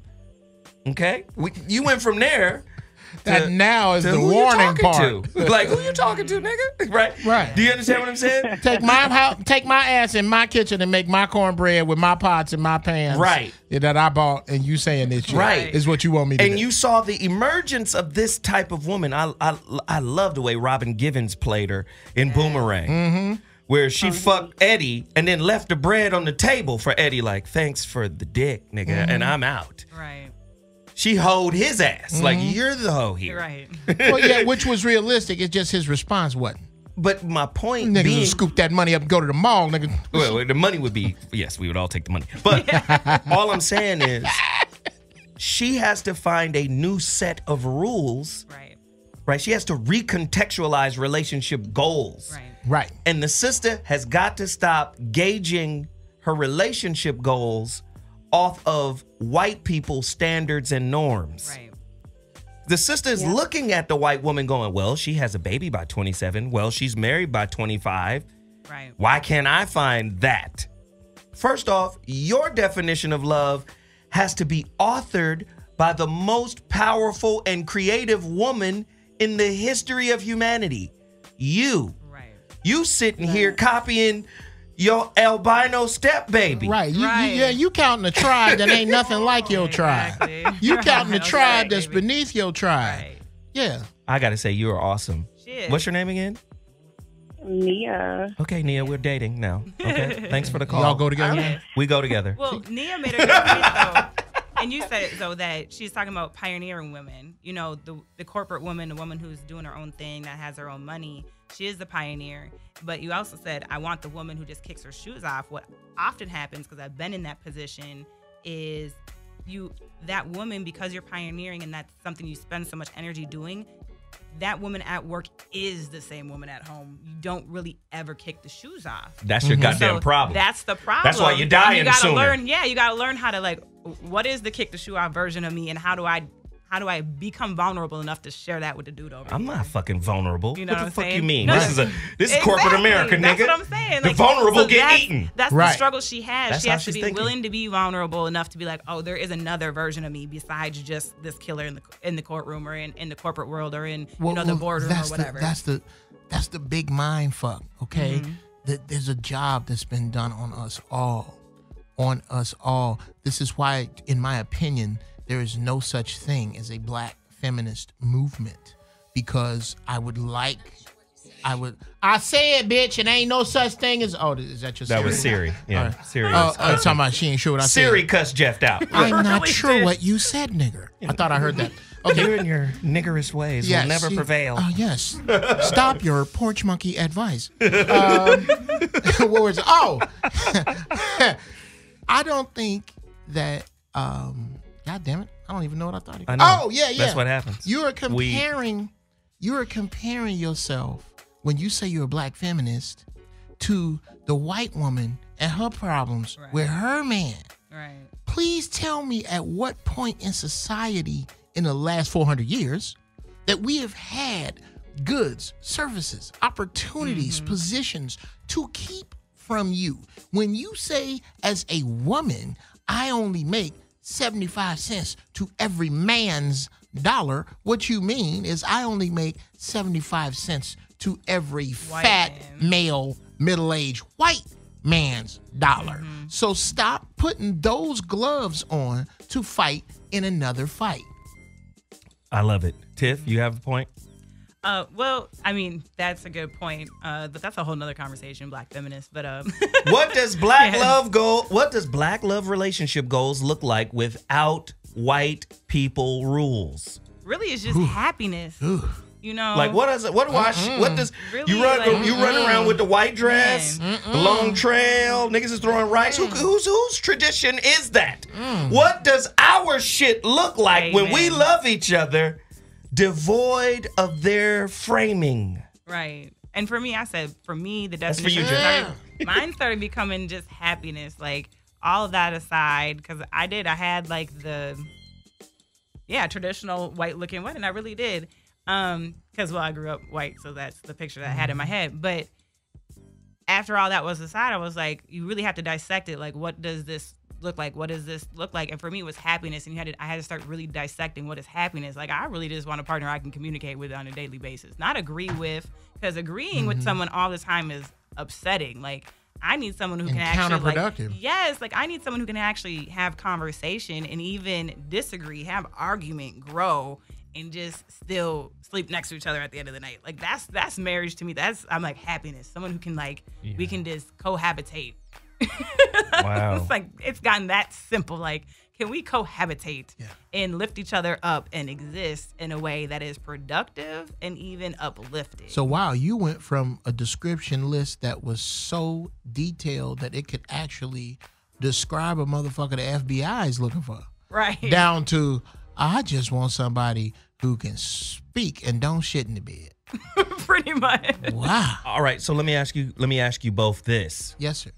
Okay? We, you went from there. That to- now is to the who you warning talking part. to. Like, who you talking to, nigga? Right? Right. Do you understand what I'm saying? Take my house, take my ass in my kitchen and make my cornbread with my pots and my pans. Right. That I bought, and you saying this shit. Right. Is what you want me to do. And do. you saw the emergence of this type of woman. I I, I love the way Robin Givens played her in Boomerang. Mm-hmm. Where she fucked Eddie and then left the bread on the table for Eddie, like, thanks for the dick, nigga, Mm-hmm. and I'm out. Right. She hoed his ass. Like, Mhm. you're the hoe here. Right. well, yeah, which was realistic. It's just his response wasn't. But my point Niggas being, would scoop that money up and go to the mall, nigga. well, the money would be yes, we would all take the money. But all I'm saying is, she has to find a new set of rules. Right. Right. She has to recontextualize relationship goals. Right. Right. And the sister has got to stop gauging her relationship goals off of white people's standards and norms. Right. The sister is looking at the white woman going, well, she has a baby by 27. Well, she's married by 25. Right. Why can't I find that? First off, your definition of love has to be authored by the most powerful and creative woman in the history of humanity. You. Right. You sitting here copying your albino step baby. Right. You, you yeah, you counting a tribe that ain't nothing like your tribe. You counting a That's tribe right, that's beneath your tribe. Yeah. I gotta say, you are awesome. Shit. What's your name again? Nia. Okay, Nia, we're dating now. Okay, thanks for the call. Y'all go together? Okay. We go together. Well, Nia made a good point though. And you said it though that she's talking about pioneering women. You know, the the corporate woman, the woman who's doing her own thing, that has her own money. She is the pioneer. But you also said, I want the woman who just kicks her shoes off. What often happens, because I've been in that position, is you that woman because you're pioneering and that's something you spend so much energy doing. That woman at work is the same woman at home. You don't really ever kick the shoes off. That's your mm-hmm. goddamn So problem. That's the problem. That's why you're And dying You gotta sooner. learn. Yeah, you gotta learn how to like. What is the kick the shoe off version of me, and how do I, how do I become vulnerable enough to share that with the dude over? I'm not fucking vulnerable. You know what the what I'm fuck saying? you mean? No, this is a this is corporate America, nigga. That's what I'm saying. The vulnerable so get that's, eaten. That's the struggle she has. That's she has to be thinking. willing to be vulnerable enough to be like, oh, there is another version of me besides just this killer in the in the courtroom or in, in the corporate world or in you know the boardroom or that's whatever. The, that's the that's the big mind fuck. Okay, Mhm. that there's a job that's been done on us all, on us all. This is why, in my opinion, there is no such thing as a black feminist movement because I would like. I would. I said, bitch, and ain't no such thing as. Oh, is that your? That was Siri. Yeah, All right. Siri Oh, was oh, talking about she ain't sure what I said. Siri cussed Geoff out. I'm not sure what you said, nigger. I thought I heard that. Okay. You and your niggerist ways will never you- prevail. Oh yes. Stop your porch monkey advice. Um, what was? Oh, I don't think that. Um, God damn it! I don't even know what I thought. I know. Oh yeah, yeah. That's what happens. You are We- comparing. You are comparing yourself when you say you're a black feminist to the white woman and her problems with her man. right. Please tell me at what point in society in the last 400 years that we have had goods, services, opportunities, mm-hmm. positions to keep from you. When you say, as a woman, I only make 75 cents to every man's dollar, what you mean is I only make 75 cents to every White fat male, middle aged white man's dollar. Mm-hmm. So stop putting those gloves on to fight in another fight. I love it. Tiff, you have a point? Uh, well, I mean, that's a good point. Uh, but that's a whole nother conversation, black feminists. But um, What does black Yes. love goal? What does black love relationship goals look like without white people rules? really, it's just happiness. You know, Like what is it? What do I? sh- What does Really, you run? like- you run around with the white dress, Man. the long trail. Niggas is throwing rice. Who, whose whose tradition is that? Mm. What does our shit look like when we love each other, devoid of their framing? Right. And for me, I said, for me, the That's for you, definition started, mine started becoming just happiness. Like all that aside, because I did, I had like the, yeah, traditional white looking wedding. I really did. Um, because well, I grew up white, so that's the picture that I had in my head. But after all that was aside, I was like, you really have to dissect it. Like, what does this look like? What does this look like? And for me, it was happiness, and you had to, I had to start really dissecting what is happiness. Like, I really just want a partner I can communicate with on a daily basis, not agree with, because agreeing with Mhm. someone all the time is upsetting. Like, I need someone who And can actually like, yes, like I need someone who can actually have conversation and even disagree, have argument, grow, and just still sleep next to each other at the end of the night. Like that's that's marriage to me. That's I'm like happiness. Someone who can like we can just cohabitate. Wow. it's like it's gotten that simple. Like, can we cohabitate and lift each other up and exist in a way that is productive and even uplifting? So wow, you went from a description list that was so detailed that it could actually describe a motherfucker the FBI is looking for. Right. Down to I just want somebody who can speak and don't shit in the bed. Pretty much. Wow. All right, so let me ask you let me ask you both this. Yes, sir.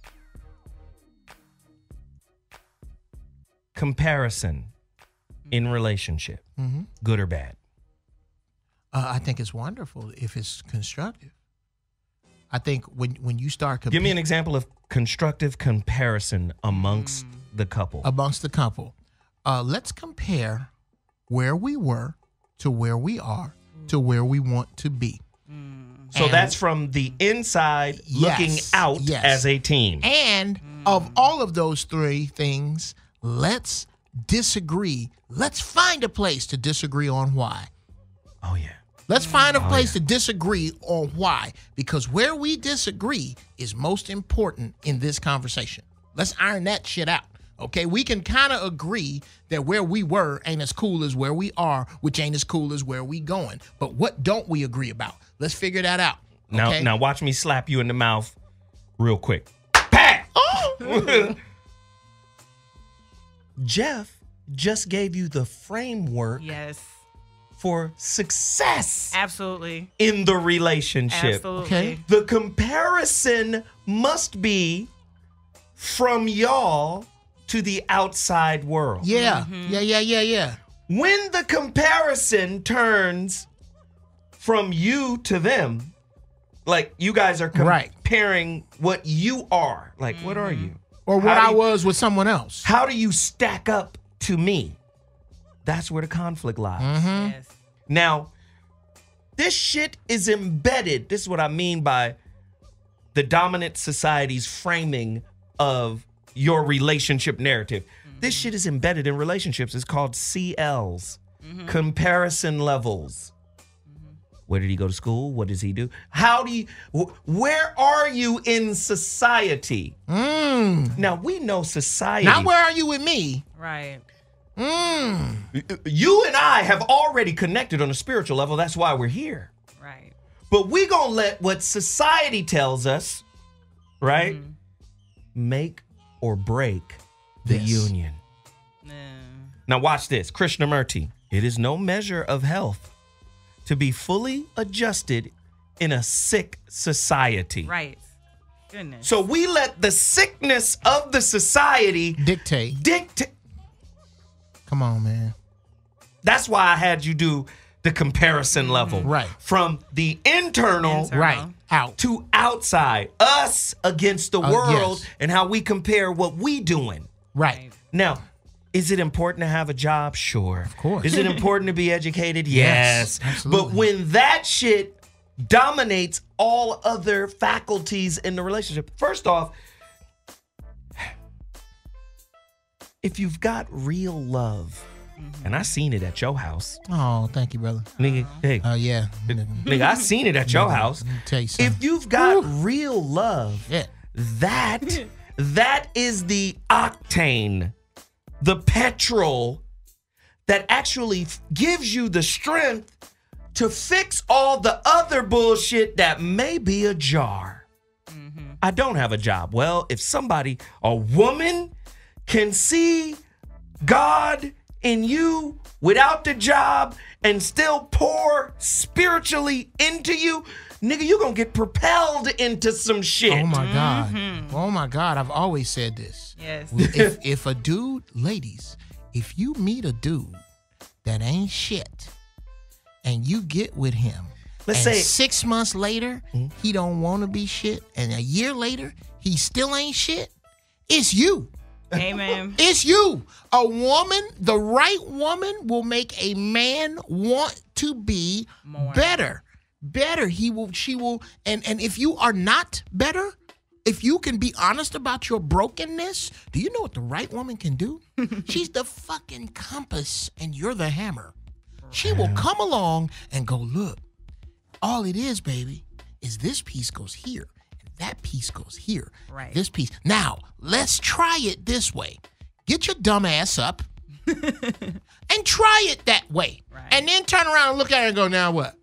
Comparison in relationship. Mhm. Good or bad? Uh, I think it's wonderful if it's constructive. I think when when you start Give me an example of constructive comparison amongst the couple. amongst the couple. Uh, let's compare where we were to where we are to where we want to be. So And- that's from the inside looking out yes. as a team. And of all of those three things, let's disagree. Let's find a place to disagree on why. Oh yeah. Let's find a Oh, place to disagree on why. Because where we disagree is most important in this conversation. Let's iron that shit out. Okay, we can kind of agree that where we were ain't as cool as where we are, which ain't as cool as where we going. But what don't we agree about? Let's figure that out. Now okay? now watch me slap you in the mouth real quick. Oh! Geoff just gave you the framework Yes. for success Absolutely. in the relationship. Absolutely. Okay. The comparison must be from y'all to the outside world. Yeah, Mm-hmm. yeah, yeah, yeah, yeah. When the comparison turns from you to them, like you guys are Right. comparing what you are. Like, what are you? Or what How I you- was with someone else. How do you stack up to me? That's where the conflict lies. Mhm. Yes. Now, this shit is embedded. This is what I mean by the dominant society's framing of your relationship narrative. This shit is embedded in relationships. It's called CLs, comparison levels. Where did he go to school? What does he do? How do you, wh- where are you in society? Mm. Now, we know society. Now where are you with me? Right. Mm. You and I have already connected on a spiritual level. That's why we're here. Right. But we gonna let what society tells us, right, make or break the Yes. union. Now watch this, Krishnamurti. It is no measure of health to be fully adjusted in a sick society. Right. Goodness. So we let the sickness of the society dictate. Dictate. Come on, man. That's why I had you do the comparison level. Right. From the internal, Internal. Right. Out. to outside. Us against the Uh, world yes. and how we compare what we doing. Right. Now, is it important to have a job? Sure. Of course. Is it important to be educated? Yes, Yes. absolutely. But when that shit dominates all other faculties in the relationship, first off, if you've got real love, mm-hmm. and I seen it at your house, Oh, thank you, brother. nigga, hey, Oh yeah. nigga, I seen it at your house. you. If you've got real love, Yeah. that that is the octane, the petrol that actually gives you the strength to fix all the other bullshit that may be ajar. Mm-hmm. I don't have a job. Well, if somebody, a woman, can see God in you without the job and still pour spiritually into you, nigga, you're gonna get propelled into some shit. Oh my God. Mm-hmm. Oh my God. I've always said this. Yes. if if a dude, ladies, if you meet a dude that ain't shit and you get with him Let's and say- six months later hmm? he don't want to be shit, and a year later he still ain't shit. It's you. Amen. It's you. A woman, the right woman, will make a man want to be better. Better. He will. She will. And and if you are not better, if you can be honest about your brokenness, do you know what the right woman can do? She's the fucking compass, and you're the hammer. She will come along and go, look. All it is, baby, is this piece goes here, that piece goes here. Right. This piece. Now, let's try it this way. Get your dumb ass up and try it that way. Right. And then turn around and look at it and go, now what?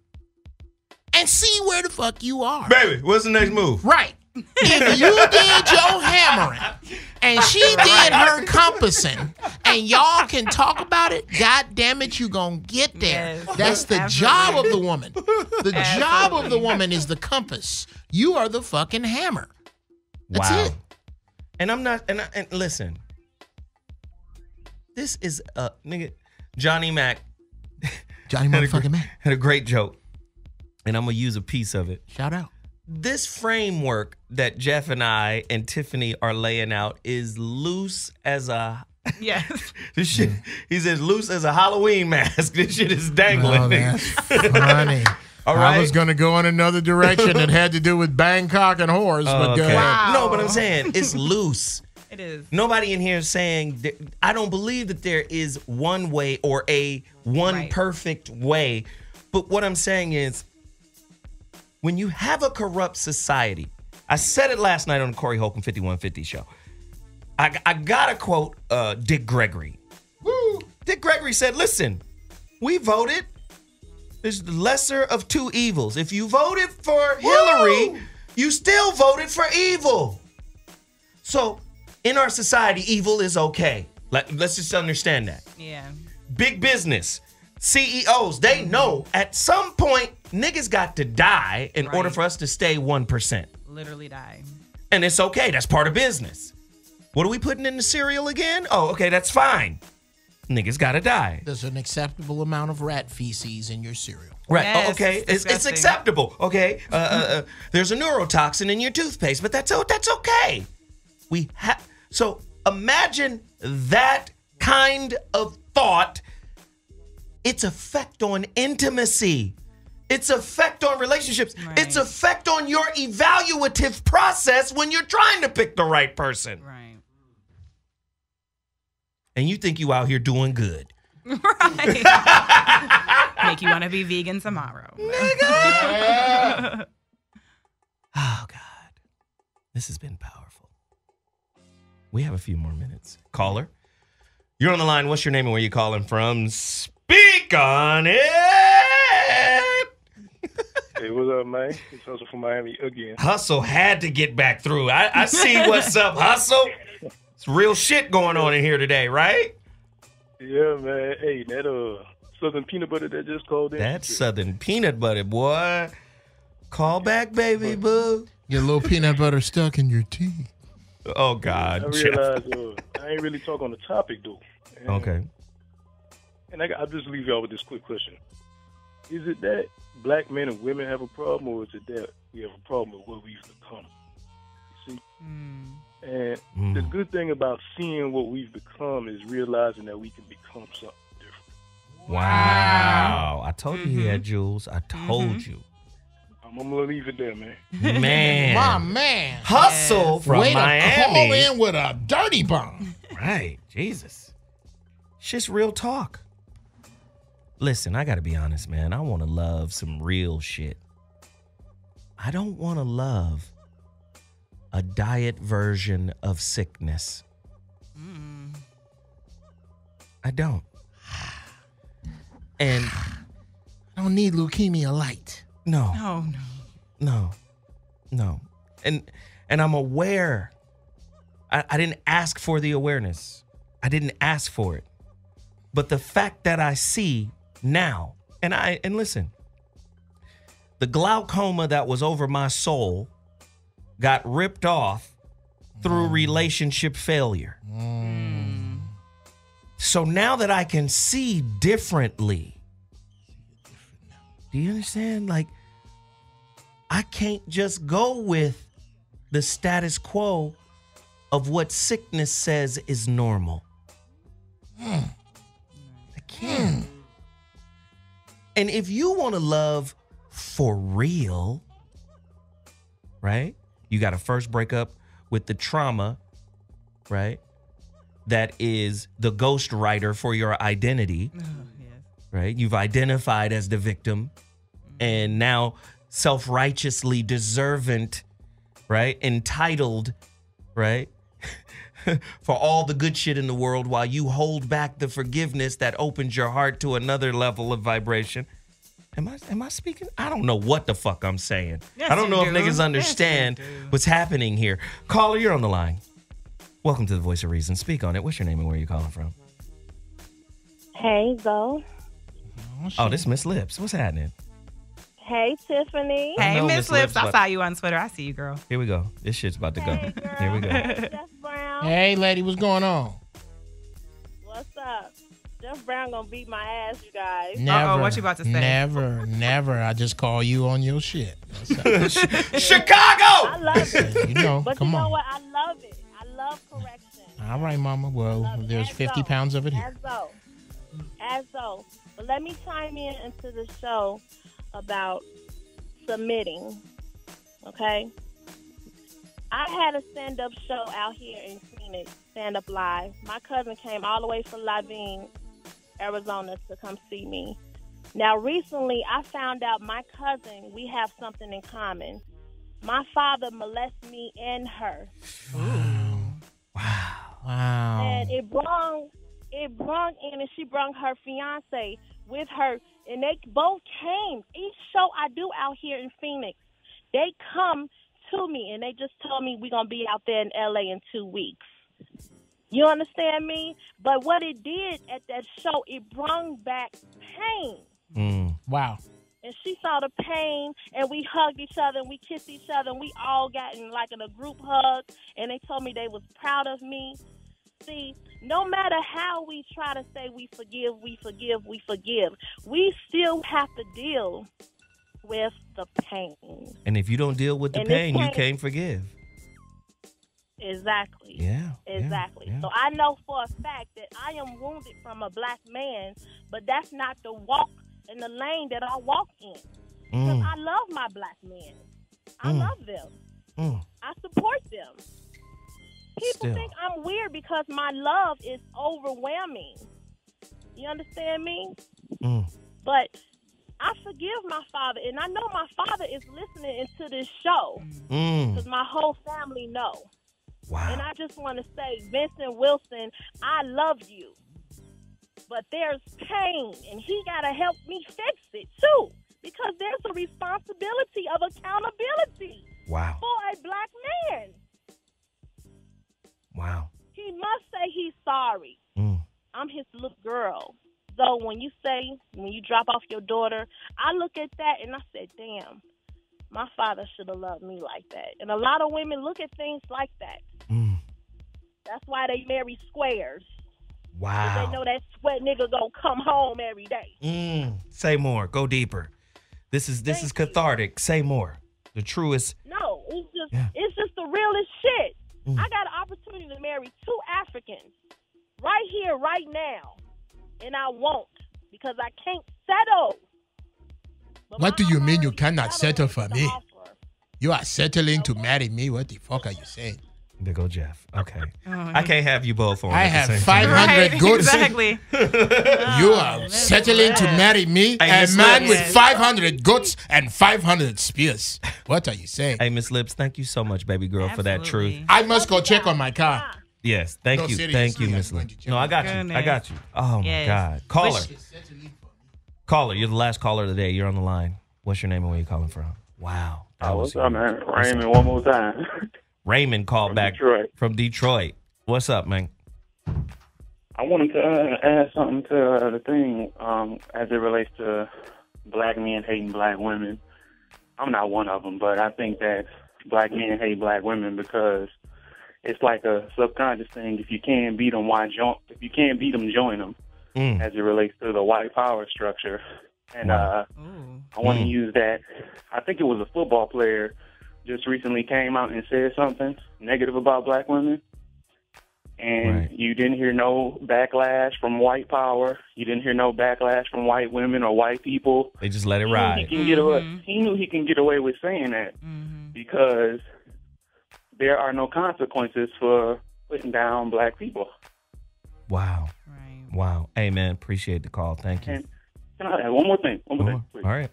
And see where the fuck you are. Baby, what's the next move? Right. If you did your hammering and she did her compassing and y'all can talk about it, god damn it, you gonna get there. Yes, That's the job of the woman. The job of the woman is the compass. You are the fucking hammer. That's wow. it. And I'm not. And, I, and listen, this is a nigga. Johnny Mac. Johnny had motherfucking Mac. had a great joke, and I'm gonna use a piece of it. Shout out. This framework that Geoff and I and Tiffany are laying out is loose as a. Yes. This shit, he says loose as a Halloween mask. This shit is dangling. Oh, that's funny. All I was gonna go in another direction that had to do with Bangkok and whores, but Oh, go okay. ahead. No, but I'm saying it's loose. It is. Nobody in here is saying that, I don't believe that there is one way or a one Right. perfect way. But what I'm saying is when you have a corrupt society, I said it last night on the Corey Holcomb 5150 show. I, I gotta quote uh, Dick Gregory. Woo! Dick Gregory said, listen, we voted. There's the lesser of two evils. If you voted for Hillary, you still voted for evil. So in our society, evil is okay. Let, let's just understand that. Yeah. Big business, CEOs, they mm-hmm. know at some point niggas got to die in order for us to stay 1%. Literally die. And it's okay. That's part of business. What are we putting in the cereal again? Oh, okay, that's fine. Niggas gotta die. There's an acceptable amount of rat feces in your cereal. Right. oh, okay. it's It's, it's acceptable. Okay. Uh, uh, uh, there's a neurotoxin in your toothpaste, but that's oh, that's okay. We have so imagine that kind of thought. Its effect on intimacy. Its effect on relationships. Its effect on your evaluative process when you're trying to pick the right person. Right. And you think you out here doing good. Right. Make you want to be vegan tomorrow. Nigga. Oh God, this has been powerful. We have a few more minutes. Caller, you're on the line. What's your name and where you calling from? Speak on it. Hey, what's up, man? It's Hustle from Miami again. Hustle had to get back through. I, I see what's up, Hustle. It's real shit going on in here today, right? Yeah, man. Hey, that uh Southern peanut butter that just called in. That southern peanut butter, boy. Call back, baby boo. Get a little peanut butter stuck in your teeth. Oh God. I realize uh, I ain't really talk on the topic though. And, Okay. And I, I'll just leave y'all with this quick question: Is it that black men and women have a problem, or is it that we have a problem with what we've become? You see. And the Mm. good thing about seeing what we've become is realizing that we can become something different. Wow. I told you Mm-hmm. he had jewels. I told you. I'm, I'm gonna leave it there, man. Man. My man. Hustle from Way to Miami. call in with a dirty bomb. Right. Jesus. It's just real talk. Listen, I got to be honest, man. I want to love some real shit. I don't want to love a diet version of sickness. I don't. And I don't need leukemia light. no. Oh no. No, no, and and I'm aware. I, I didn't ask for the awareness. I didn't ask for it, but the fact that I see now, and I and listen, the glaucoma that was over my soul got ripped off through mm. relationship failure. Mm. So now that I can see differently, do you understand? Like I can't just go with the status quo of what sickness says is normal. Mm. I can't. And if you want to love for real, right? You got to first break up with the trauma, right? That is the ghost writer for your identity, oh, right? You've identified as the victim mm-hmm. and now self righteously deservant, right? Entitled, right? for all the good shit in the world while you hold back the forgiveness that opens your heart to another level of vibration. Am I am I speaking? I don't know what the fuck I'm saying. Yes, I don't you know if do. niggas Yes, understand what's happening here. Caller, you're on the line. Welcome to the Voice of Reason. Speak on it. What's your name and where are you calling from? Hey, Zo. Oh, oh, this Miss Lips. What's happening? Hey, Tiffany. Hey, Miss Miss Lips, Lips, I saw you on Twitter. I see you, girl. Here we go. This shit's about to go. Here we go. Geoff Brown. Hey, lady, what's going on? What's up? Geoff Brown gonna beat my ass, you guys. Never. what you about to say? Never, never. I just call you on your shit. That's Chicago. I love it. You know, but come you know on. what? I love it. I love correction. All right, mama. Well, there's 50 pounds of it here. As though. As though. But let me chime in into the show about submitting. Okay? I had a stand up show out here in Phoenix, Stand Up Live. My cousin came all the way from Laveen, Arizona to come see me. Now, recently, I found out my cousin, we have something in common. My father molested me and her. Wow. Wow! And it brung it brung in and she brung her fiance with her and they both came. Each show I do out here in Phoenix, they come to me and they just told me we're gonna be out there in LA in two weeks. You understand me? But what it did at that show, it brought back pain. Mm. Wow. And she saw the pain, and we hugged each other, and we kissed each other, and we all got in like in a group hug. And they told me they was proud of me. See, no matter how we try to say we forgive, we forgive, we forgive, we still have to deal with the pain. And if you don't deal with the And this pain, you can't forgive. Exactly. Yeah. Exactly. So I know for a fact that I am wounded from a black man, but that's not the walk in the lane that I walk in. Because Mm. I love my black men. I Mm. love them. Mm. I support them. People Still. think I'm weird because my love is overwhelming. You understand me? Mm. But I forgive my father, and I know my father is listening into this show Mm. because my whole family know. Wow. And I just want to say, Vincent Wilson, I love you. But there's pain, and he got to help me fix it too. Because there's a responsibility of accountability Wow. for a black man. Wow. He must say he's sorry. Mm. I'm his little girl. So when you say, when you drop off your daughter, I look at that and I said, damn, my father should have loved me like that. And a lot of women look at things like that. That's why they marry squares. 'Cause Wow. They know that sweat nigga gonna come home every day. Mm. Say more. Go deeper. This is this is cathartic. Say more. The truest. No, it's just Yeah. it's just the realest shit. Mm. I got an opportunity to marry two Africans right here, right now, and I won't because I can't settle. What do you mean you cannot settle for me? You are settling to marry me. What the fuck are you saying? Big old Geoff. Okay. I can't have you both on. I have 500 time. goods. Exactly. You are settling to marry me, Hey, a Miss man Lips. with 500 goats and 500 spears. What are you saying? Hey, Miss Lips, thank you so much, baby girl, for that truth. I must go check on my car. Yes, thank No, you, seriously, thank you, Miss Lips. No, I got you, I got you. Oh my Yes. God, caller, caller, you're the last caller of the day. You're on the line. What's your name and where you calling from? Wow. that Oh, was what's up, man? huge. What's Raymond, one more time. Raymond called back Detroit. from Detroit. What's up, man? I wanted to uh, add something to uh, the thing um, as it relates to black men hating black women. I'm not one of them, but I think that black men hate black women because it's like a subconscious thing. If you can't beat them, why join? If you can't beat them, join them. Mm. As it relates to the white power structure, and uh, I want to Mm. use that. I think it was a football player just recently came out and said something negative about black women, and you didn't hear no backlash from white power. You didn't hear no backlash from white women or white people. They just let it He ride. He can get away. Mm-hmm. He knew he can get away with saying that mm-hmm. because there are no consequences for putting down black people. Wow. Wow. Hey man, appreciate the call. Thank you. And can I add one more thing? One more uh-huh. thing. please. All right.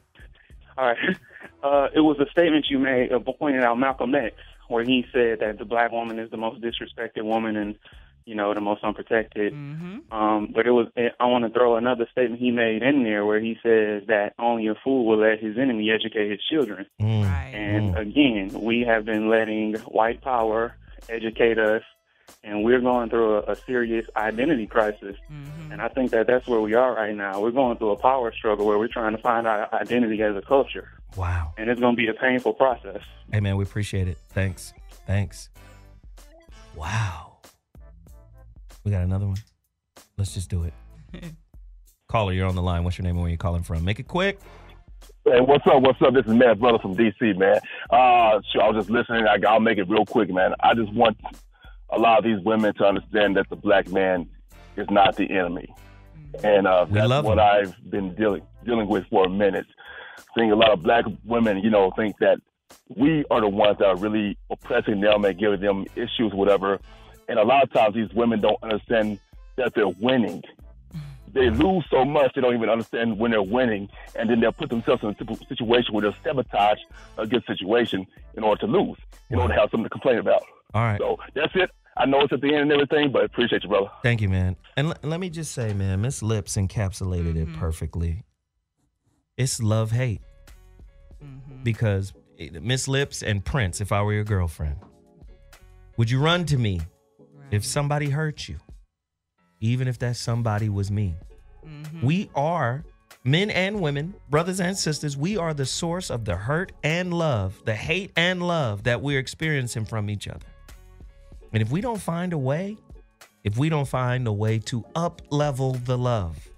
All right. Uh, it was a statement you made uh, pointing out Malcolm X, where he said that the black woman is the most disrespected woman and, you know, the most unprotected. mhm Um, but it was. I want to throw another statement he made in there where he says that only a fool will let his enemy educate his children. Mm. And again, we have been letting white power educate us, and we're going through a, a serious identity crisis. And I think that that's where we are right now. We're going through a power struggle where we're trying to find our identity as a culture. Wow. And it's going to be a painful process. Hey man, we appreciate it. Thanks. Thanks. Wow. We got another one. Let's just do it. Caller, you're on the line. What's your name and where you calling from? Make it quick. Hey, what's up? What's up? This is Matt Brother from DC, man. Uh, sure, I was just listening. I, I'll make it real quick, man. I just want a lot of these women to understand that the black man is not the enemy, and uh, that's what I've been dealing dealing with for a minute. Seeing a lot of black women, you know, think that we are the ones that are really oppressing them and giving them issues, whatever. And a lot of times, these women don't understand that they're winning they lose so much they don't even understand when they're winning, and then they'll put themselves in a situation where they'll sabotage a good situation in order to lose, in order to have something to complain about. All right. So that's it. I know it's at the end and everything, but appreciate you, brother. Thank you, man. And l- let me just say, man, Miss Lips encapsulated it mm-hmm. perfectly. It's love hate. Mm-hmm. Because eh, Miss Lips and Prince, if I were your girlfriend, would you run to me if somebody hurt you? Even if that somebody was me. Mm-hmm. We are men and women, brothers and sisters, we are the source of the hurt and love, the hate and love that we're experiencing from each other. And if we don't find a way, if we don't find a way to up level the love,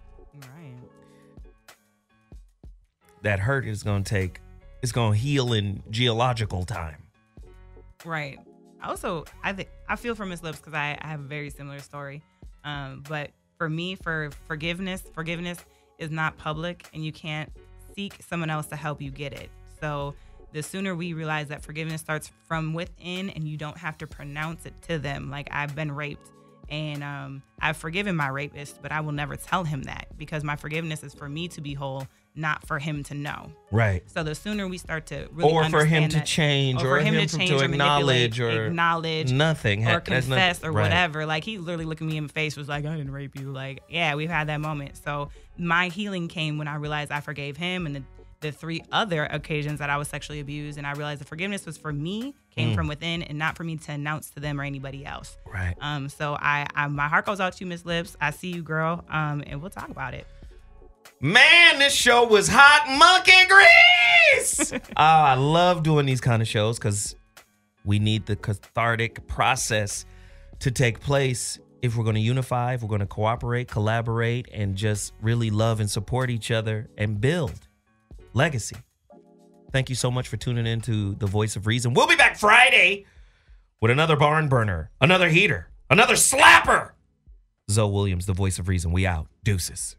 that hurt is going to take, it's going to heal in geological time. Right. Also, I think I feel for Miss Lips because I, I have a very similar story. Um, but for me, for forgiveness, forgiveness is not public, and you can't seek someone else to help you get it. So the sooner we realize that forgiveness starts from within, and you don't have to pronounce it to them. Like I've been raped, and um, I've forgiven my rapist, but I will never tell him that because my forgiveness is for me to be whole, not for him to know. Right. So the sooner we start to really or for him understand to change, or or, for him, him to change, or acknowledge, or acknowledge, nothing, or Ha- that's not- confess, or right. whatever. Like he literally looked at me in the face, was like, "I didn't rape you." Like, yeah, we've had that moment. So my healing came when I realized I forgave him, and the the three other occasions that I was sexually abused, and I realized the forgiveness was for me, came Mm. from within, and not for me to announce to them or anybody else. Right. Um. So I, I my heart goes out to you, Miss Lips. I see you, girl. Um. And we'll talk about it. Man, this show was hot monkey grease. oh, I love doing these kind of shows because we need the cathartic process to take place if we're going to unify, if we're going to cooperate, collaborate, and just really love and support each other and build legacy. Thank you so much for tuning in to The Voice of Reason. We'll be back Friday with another barn burner, another heater, another slapper. Zo Williams, The Voice of Reason. We out. Deuces.